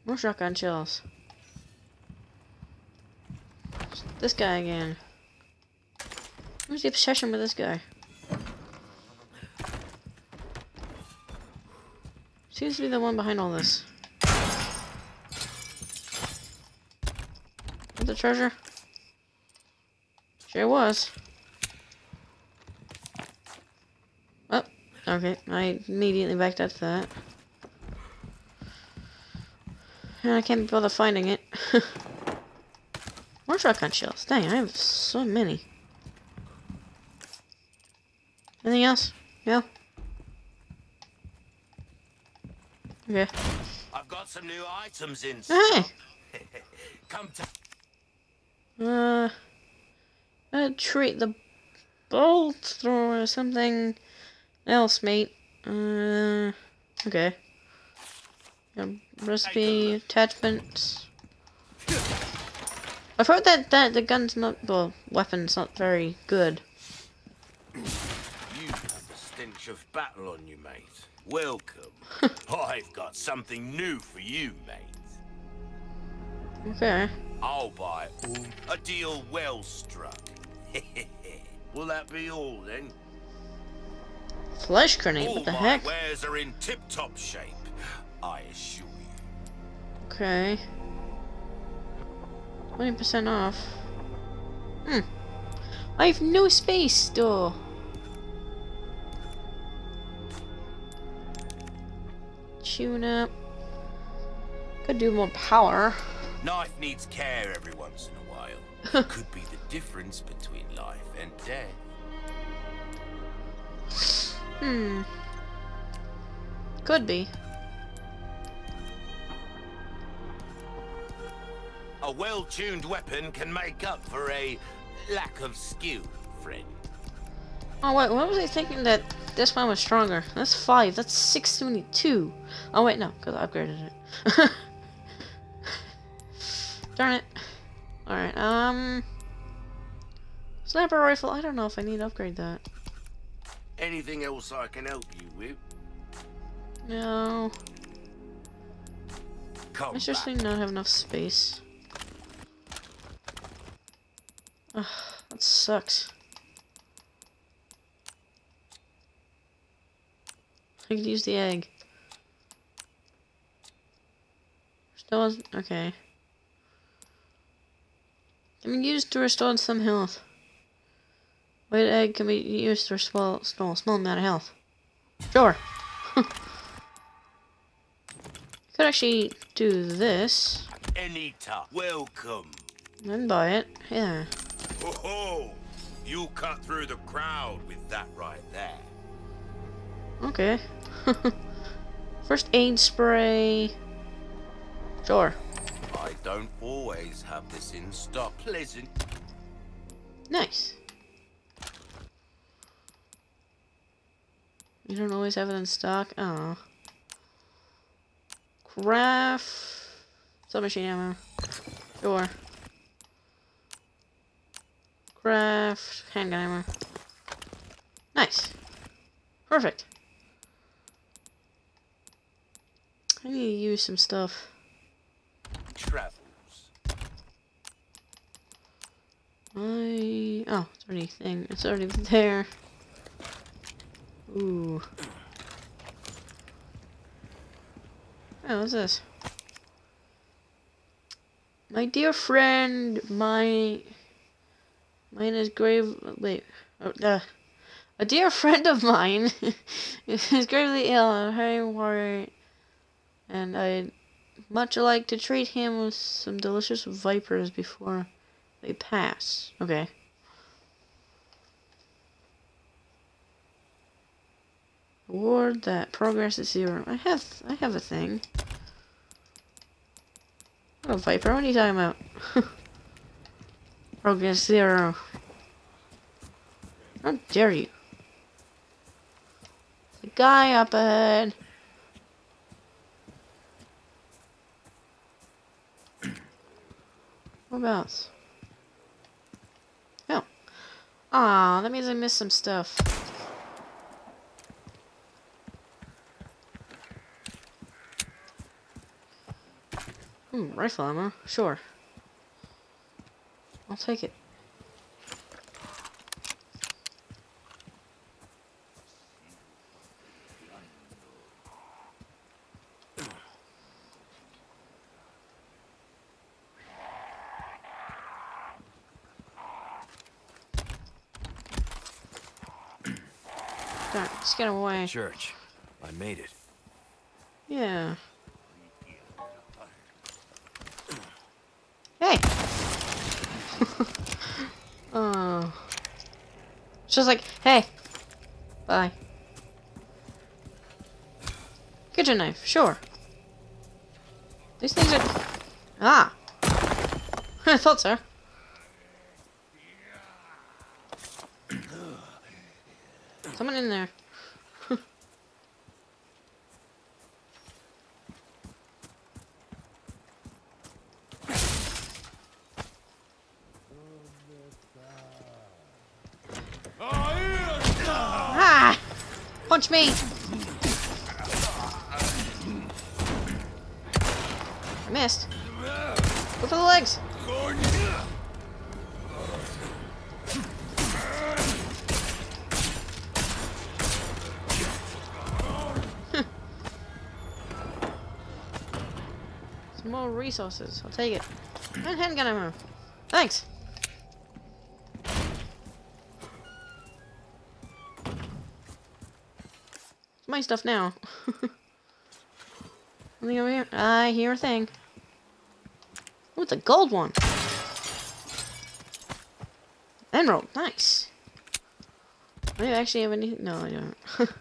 More shotgun shells. This guy again. The obsession with this guy? Seems to be the one behind all this. With the treasure? Sure was. Oh, okay. I immediately backed up to that. And I can't bother finding it. <laughs> More shotgun shells. Dang, I have so many. Anything else? No? Okay. I've got some new items in. Hey! <laughs> Come to. Uh, uh, treat the bolt thrower or something else, mate. Uh, okay. Yeah, recipe attachments. I've heard that that the gun's not well, weapon's not very good. You have the stench of battle on you, mate. Welcome. <laughs> I've got something new for you, mate. Okay. I'll buy all a deal well struck. <laughs> Will that be all then? Flash grenade. all What the my heck? wares are in tip-top shape. I assure you. Okay. Twenty percent off. Hmm. I have no space though. Tune up. Could do more power. Knife needs care every once in a while. <laughs> Could be the difference between life and death. Hmm. Could be. A well-tuned weapon can make up for a lack of skill, friend. Oh wait, what was I thinking that this one was stronger? That's five. That's six seventy-two. Oh wait, no, because I upgraded it. <laughs> Darn it. All right. Um. Sniper rifle. I don't know if I need to upgrade that. Anything else I can help you with? No. Come I just back. not have enough space. Ugh, that sucks. I could use the egg. Still, okay. Can be used to restore some health. White egg can be used to restore small, small amount of health. Sure. <laughs> Could actually do this. Any time. Welcome. Then buy it. Yeah. Oh, ho! You cut through the crowd with that right there. Okay. <laughs> First aid spray. Sure. I don't always have this in stock. Pleasant. Nice. You don't always have it in stock? Oh. Craft. Submachine ammo. Sure. Craft. Handgun ammo. Nice. Perfect. I need to use some stuff. Travels. I oh, it's already thing. It's already <laughs> there. Ooh. Oh, what's this? My dear friend, my mine is grave. Wait, oh, uh, a dear friend of mine <laughs> is gravely ill and very worried, and I'd much like to treat him with some delicious vipers before they pass. Okay. Award that progress is zero. I have I have a thing. Oh Viper, what are you talking about? <laughs> progress zero. How dare you? The guy up ahead. Whereabouts? Oh. Ah, that means I missed some stuff. Hmm, rifle ammo? Sure. I'll take it. God, just get away. Church. I made it. Yeah. Hey! oh. <laughs> It's just like, hey. Bye. Kitchen knife, sure. These things are... Ah! <laughs> I thought so. Someone in there. Ah! Punch me! I missed. Go for the legs. Some more resources. I'll take it. And handgun ammo. Thanks. Stuff now. <laughs> Over here. I hear a thing. Oh, it's a gold one. Emerald. Nice. Do I actually have any? No, I don't. <laughs>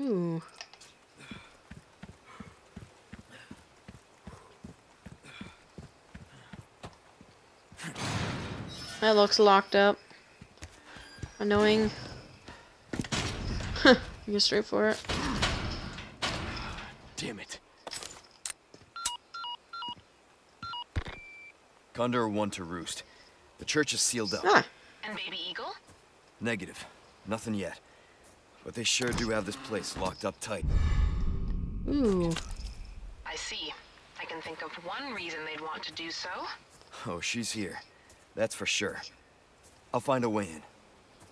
Ooh. That looks locked up. Annoying. <laughs> You go straight for it. Damn it. Condor one to roost. The church is sealed up. Ah, And Baby Eagle? Negative. Nothing yet. But they sure do have this place locked up tight. ooh. I see. I can think of one reason they'd want to do so. Oh, she's here. That's for sure. I'll find a way in.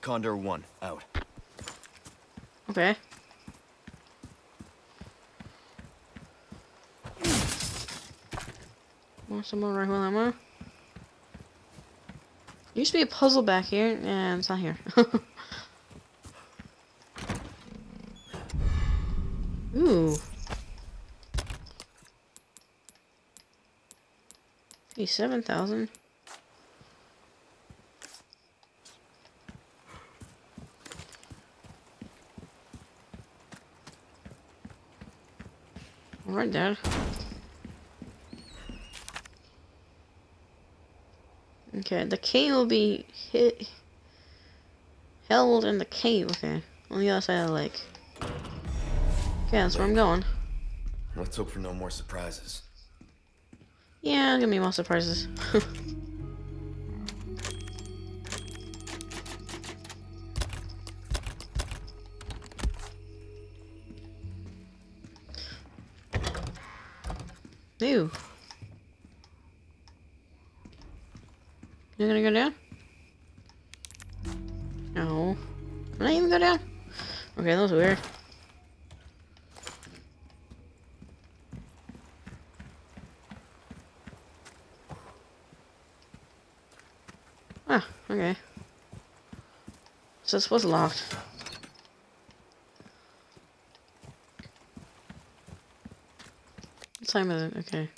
Condor one, out. Okay. More rifle ammo? Used to be a puzzle back here, and it's not here. <laughs> Ooh. Hey, 7,000. Alright, Dad. Okay, the key will be hit, held in the cave. Okay, on the other side of the lake. Okay, that's where I'm going. Let's hope for no more surprises. Yeah, gonna be more surprises. <laughs> Ew. You're gonna go down? No. Can I even go down? Okay, that was weird. Ah, okay. So this was locked. Time is it? Okay.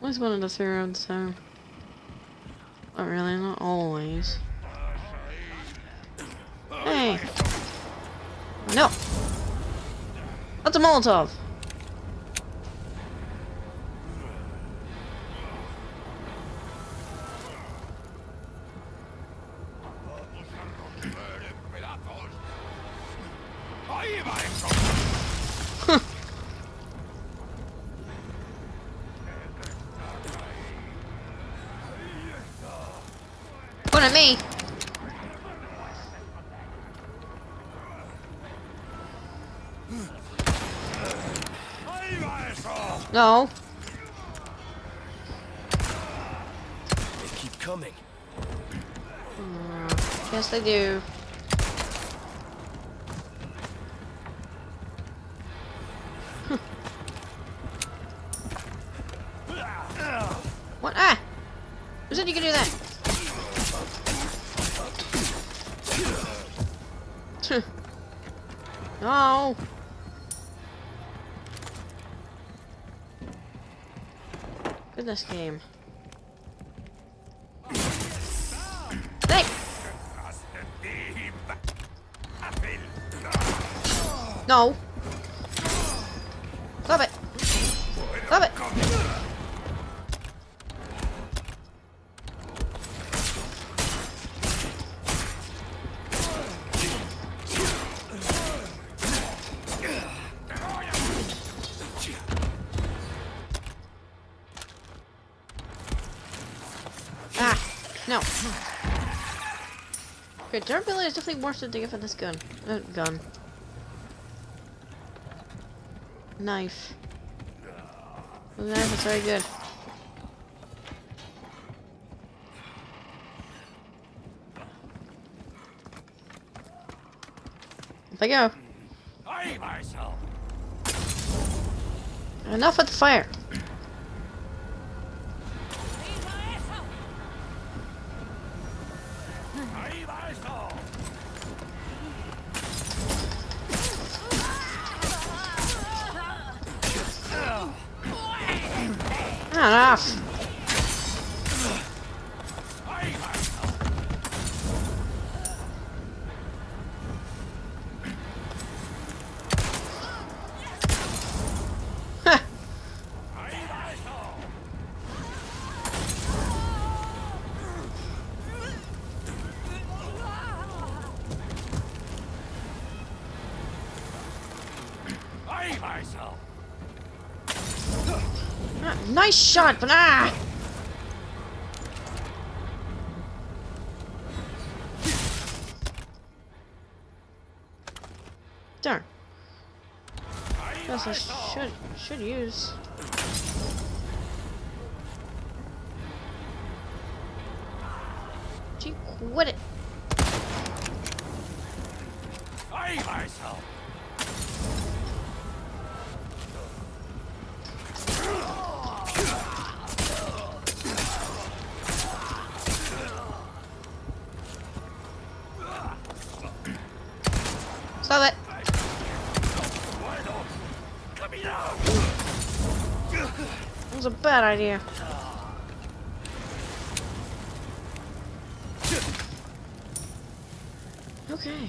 Always wanted to figure out the time. Not really, not always. Hey! No! That's a Molotov! No. They keep coming. Mm, yes, they do. Goodness game. Hey! No. Durability is definitely worth it to get for this gun. Uh, gun. Knife. The knife is very good. If I go. Enough with the fire. Nice shot, but ah! Darn. Guess I should should use. Gee, quit it. Stop it. Bad idea. Okay.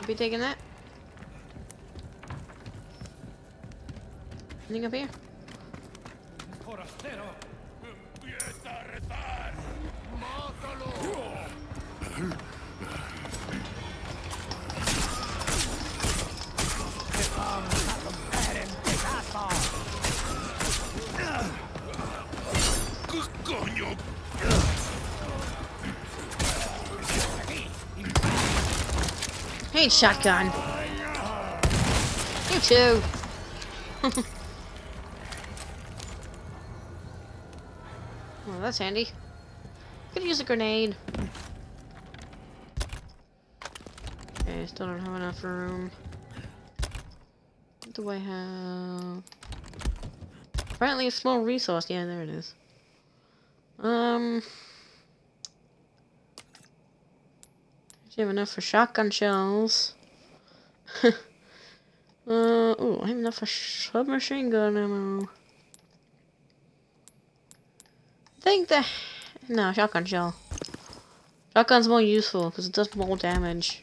I'll be taking that. Anything up here? Shotgun. You too. <laughs> well, that's handy. Could use a grenade. Okay, still don't have enough room. What do I have? Apparently a small resource. Yeah, there it is. Um... Do you have enough for shotgun shells? <laughs> uh, oh, I have enough for submachine gun ammo. I think that... No, shotgun shell. Shotgun's more useful because it does more damage.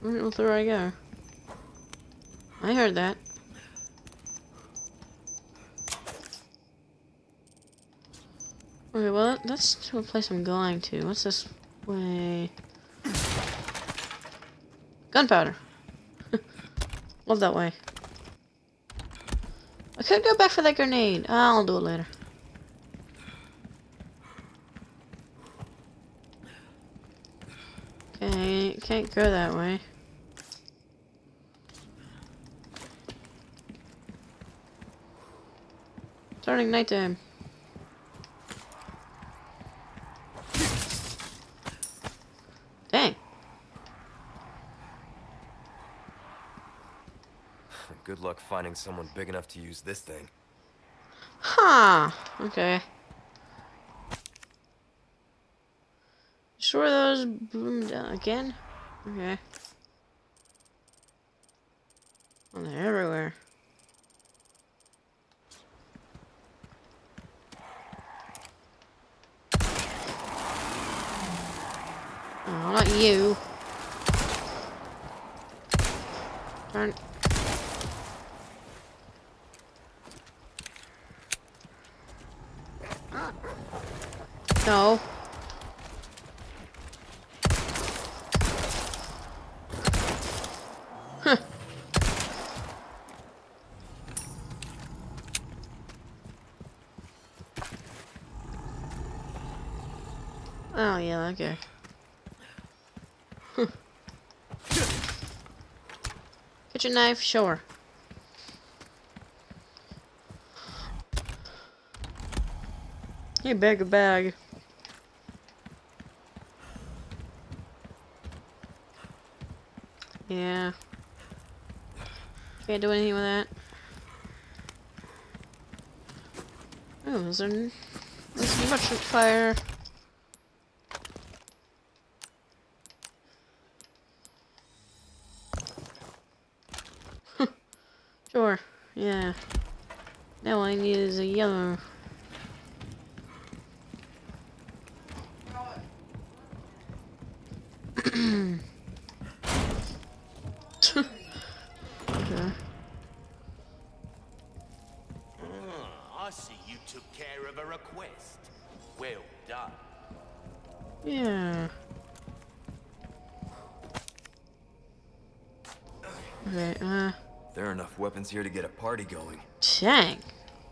Where do I go? I heard that. Okay, well, that's to a place I'm going to. What's this way? Gunpowder. <laughs> Love that way. I could go back for that grenade. I'll do it later. Okay, can't go that way. Turning nighttime. Dang. Good luck finding someone big enough to use this thing. Huh. Okay. Sure those boom down again? Okay. Oh, they're everywhere. Oh, not you. Turn. No. Huh. Oh, yeah, okay. Huh. your knife, sure. Hey, bag a bag. Yeah. Can't do anything with that. Oh, is there... There's much fire. Sure, yeah. Now I need is a yellow. Enough weapons here to get a party going. dang.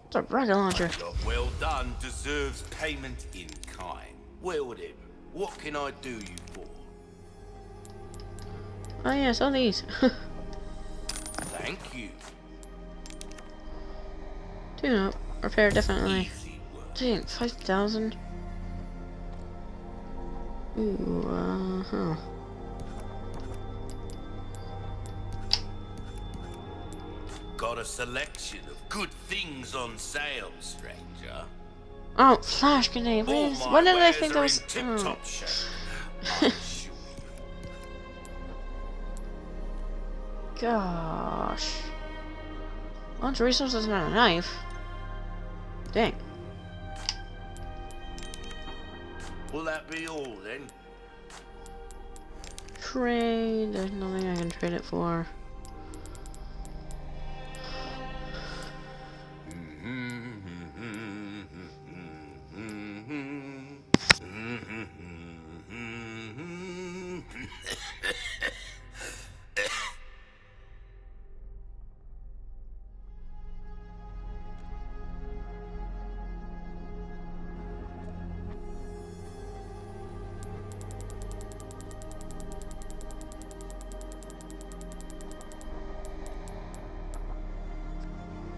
It's a rocket launcher. Well done deserves payment in kind. Well then, what can I do you for? Oh yes, all these. <laughs> Thank you. Tune up. Repair definitely. Easy. Dang, 5,000? Ooh, uh huh. A selection of good things on sale, stranger. Oh, flash grenade. What, All is, did I think that was? Oh. tip-top hmm. shape. I assure you. gosh. Launch resources not a knife. Dang. Will that be all then? Trade. There's nothing I can trade it for.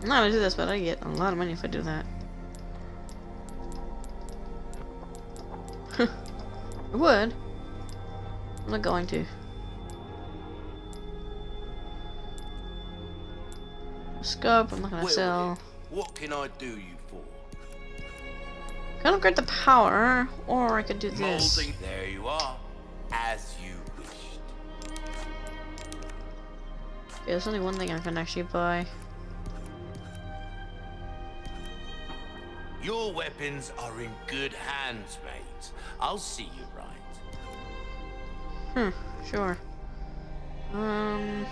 I'm not gonna do this, but I get a lot of money if I do that. <laughs> I would. I'm not going to. Scope, I'm not gonna Well, sell. What can I do you for? Can upgrade the power, or I could do this. Molding. There you are. As you wished. Okay, there's only one thing I can actually buy. Your weapons are in good hands, mate. I'll see you right. Hmm, sure. Um,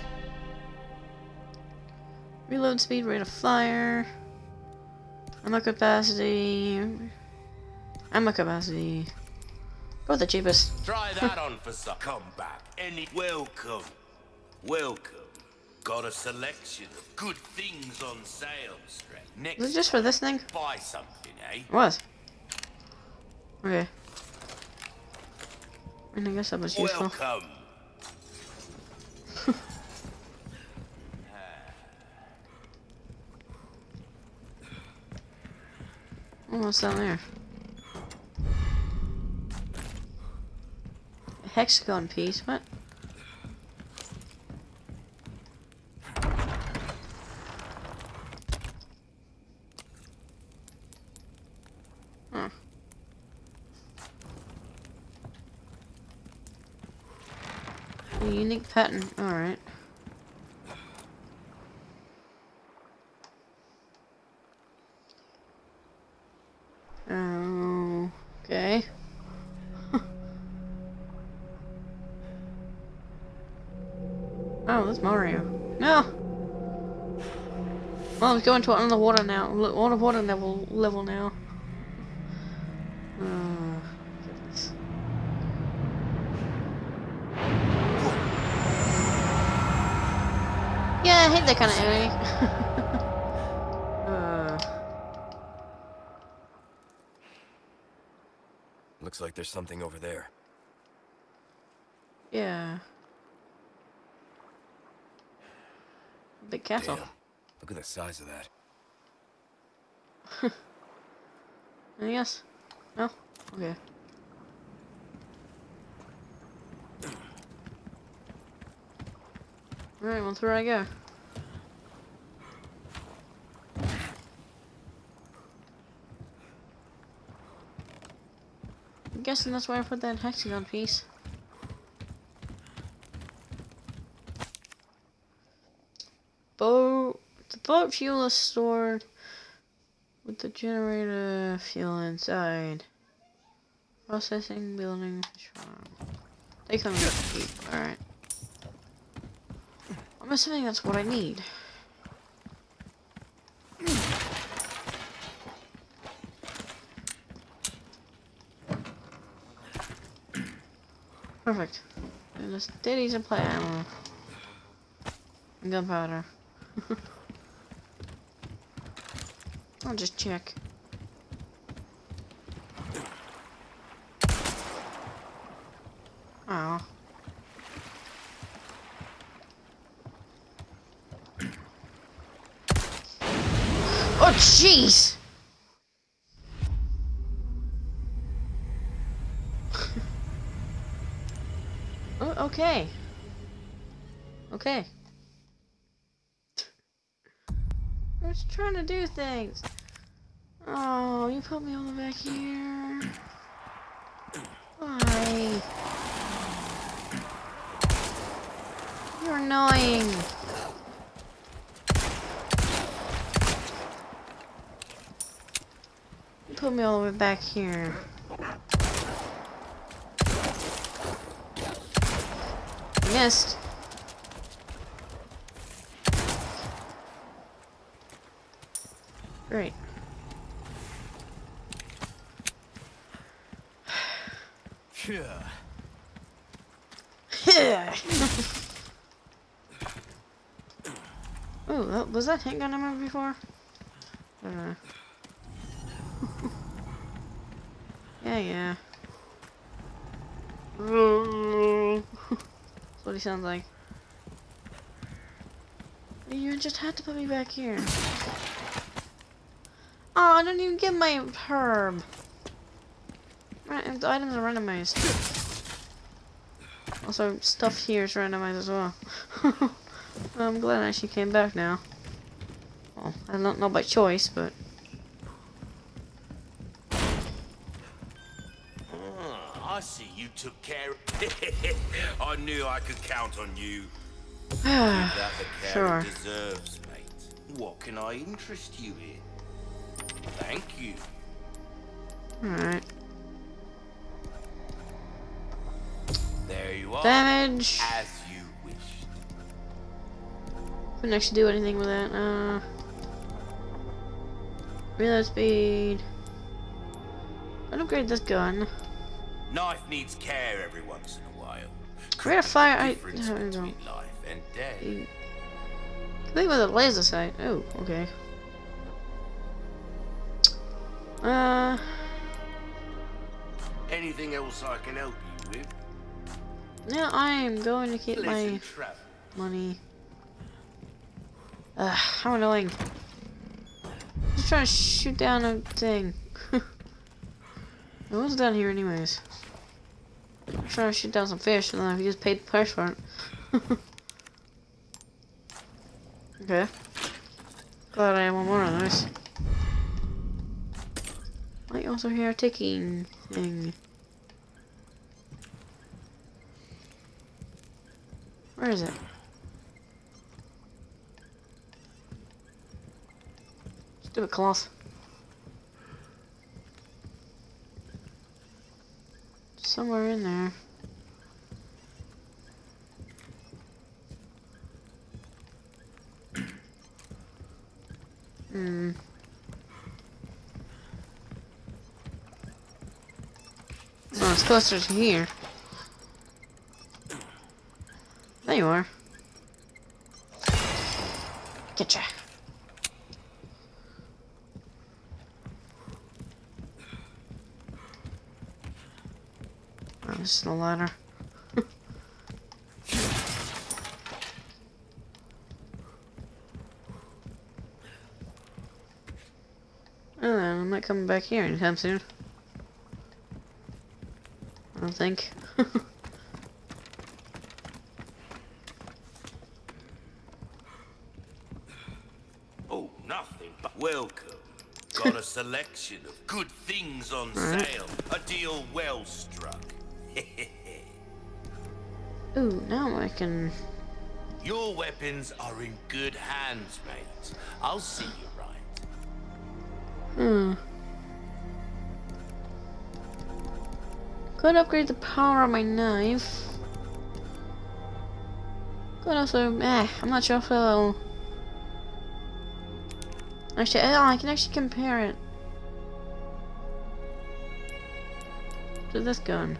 reload speed, rate of fire, ammo capacity, ammo capacity. Go the cheapest. Try that on for some. Come back. Any welcome. Welcome. Got a selection of good things on sale, Stretch. Next Was it just for this thing? buy something, eh? Was. Okay. And I guess that was useful. Welcome. <laughs> Oh, what's down there? A hexagon piece, what? Huh. A unique pattern, alright. Oh, okay. <laughs> oh, that's Mario. No! Well, let's go into another water now. A water level level now. Hate that kind of enemy. uh, <laughs> Looks like there's something over there. yeah. Big castle. Damn. Look at the size of that. <laughs> Anything else? No? Okay. Alright, well, where I go. Guessing that's where I put that hexagon piece. Boat. The boat fuel is stored with the generator fuel inside. Processing, building, fish farm. They come with cheap. Alright. I'm assuming that's what I need. Perfect. And just ditties and play ammo. Gunpowder. <laughs> I'll just check. things. Oh, you put me all the way back here. Why? You're annoying. You put me all the way back here. Missed. Great. oh, was that handgun ammo before? I don't know. <laughs> yeah, yeah. That's what he sounds like. You just had to put me back here. Oh, I didn't even get my herb. Right, the items are randomized. Also, stuff here is randomized as well. <laughs> I'm glad I actually came back now. Well, I don't know by choice, but... Ah, I see you took care <laughs> I knew I could count on you. <sighs> Give that the care Sure. deserves, mate. What can I interest you in? Thank you. Alright. There you are. Damage! As you wished. Couldn't actually do anything with that. Uh, reload speed. I'd upgrade this gun. Knife needs care every once in a while. Create a fire. I. We go. between life and death. Complete with a laser sight. Oh, okay. Uh, Anything else I can help you with? yeah, I am going to keep my Pleasant travel. money. Ugh, how annoying. Just trying to shoot down a thing. I was down here anyways. I'm trying to shoot down some fish and then I just paid the price for it. <laughs> okay. Glad I have one more of those. I also hear a ticking thing. Where is it? Stupid cloth. Somewhere in there. Hmm. Oh, it's closer to here. There you are. Getcha. Oh, this is a ladder. <laughs> Oh, I'm not coming back here anytime soon. I don't think. <laughs> Oh, nothing but welcome. Got a selection of good things on sale. A deal well struck. <laughs> Ooh, now I can. Your weapons are in good hands, mate. I'll see you right. Hmm. Could upgrade the power of my knife. Could also, eh, I'm not sure if I'll. Actually, oh, I can actually compare it to this gun.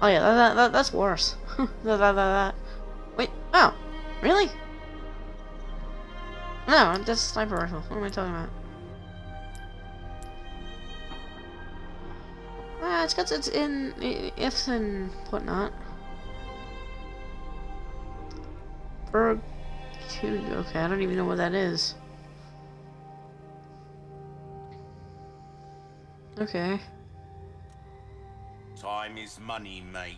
Oh yeah, that, that, that that's worse. <laughs> that, that, that, that. Wait, oh, really? No, that's sniper rifle. What am I talking about? It's got its in ifs and whatnot. Berg. Okay, I don't even know what that is. Okay. Time is money, mate.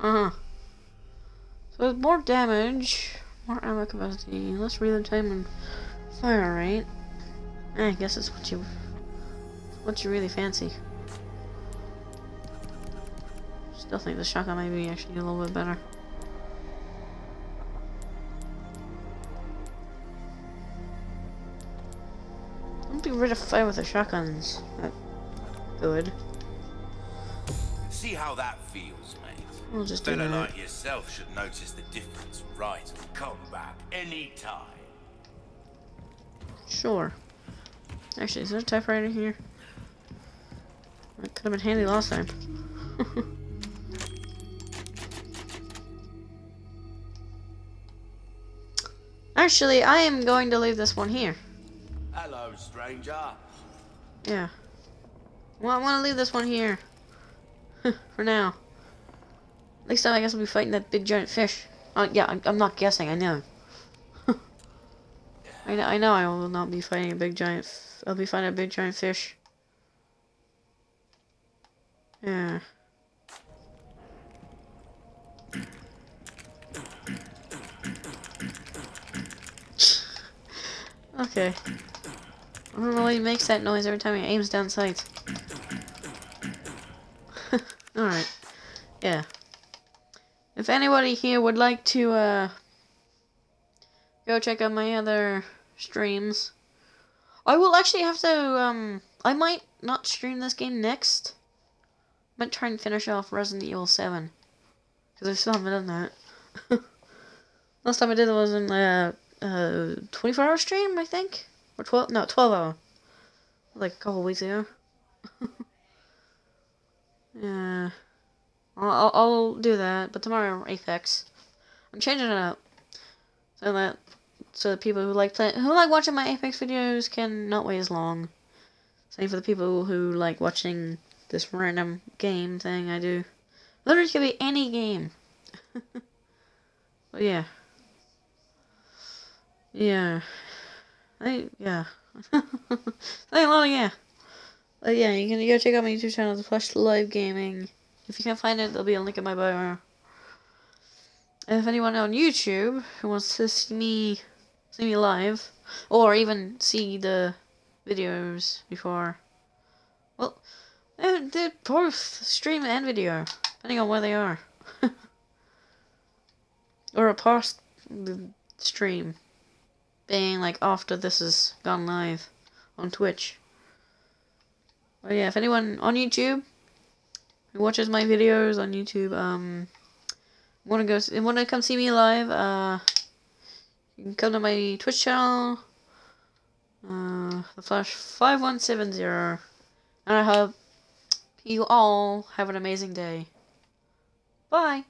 Uh huh. So with more damage, more ammo capacity, less reload time, and fire rate. Eh, I guess it's what you what you really fancy. Still think the shotgun might be actually a little bit better. Don't be rid of fire with the shotguns. That, good. See how that feels, mate. We'll just do that. like yourself should notice the difference right come back any time. Sure. Actually, is there a typewriter here? That could have been handy last time. <laughs> Actually, I am going to leave this one here. Hello, stranger. Yeah. Well, I want to leave this one here. <laughs> For now. Next time, I guess I'll be fighting that big giant fish. Uh, yeah, I'm, I'm not guessing. I know. <laughs> I know. I know. I will not be fighting a big giant. F I'll be fighting a big giant fish. Yeah. Okay. I don't know why he makes that noise every time he aims down sights. <laughs> Alright. Yeah. If anybody here would like to, uh, go check out my other streams, I will actually have to, um, I might not stream this game next. I might try and finish off Resident Evil 7. Because I still haven't done that. <laughs> Last time I did it was in, uh, uh, 24 hour stream, I think? Or 12, no, 12 hour. Like a couple weeks ago. <laughs> yeah. I'll, I'll, do that, but tomorrow, Apex. I'm changing it up. So that, so the people who like play, who like watching my Apex videos can not wait as long. Same for the people who like watching this random game thing I do. Literally, it could be any game. <laughs> but yeah. Yeah. I yeah. <laughs> I yeah. But yeah, you can go check out my YouTube channel, The Flash Live Gaming. If you can't find it, there'll be a link in my bio. And if anyone on YouTube who wants to see me see me live, or even see the videos before, well, they're both stream and video, depending on where they are, <laughs> or a past stream being like after this has gone live on Twitch. But yeah, if anyone on YouTube who watches my videos on YouTube, um, wanna go, wanna come see me live, uh, you can come to my Twitch channel, uh, the Flash five one seven zero, and I hope you all have an amazing day. Bye.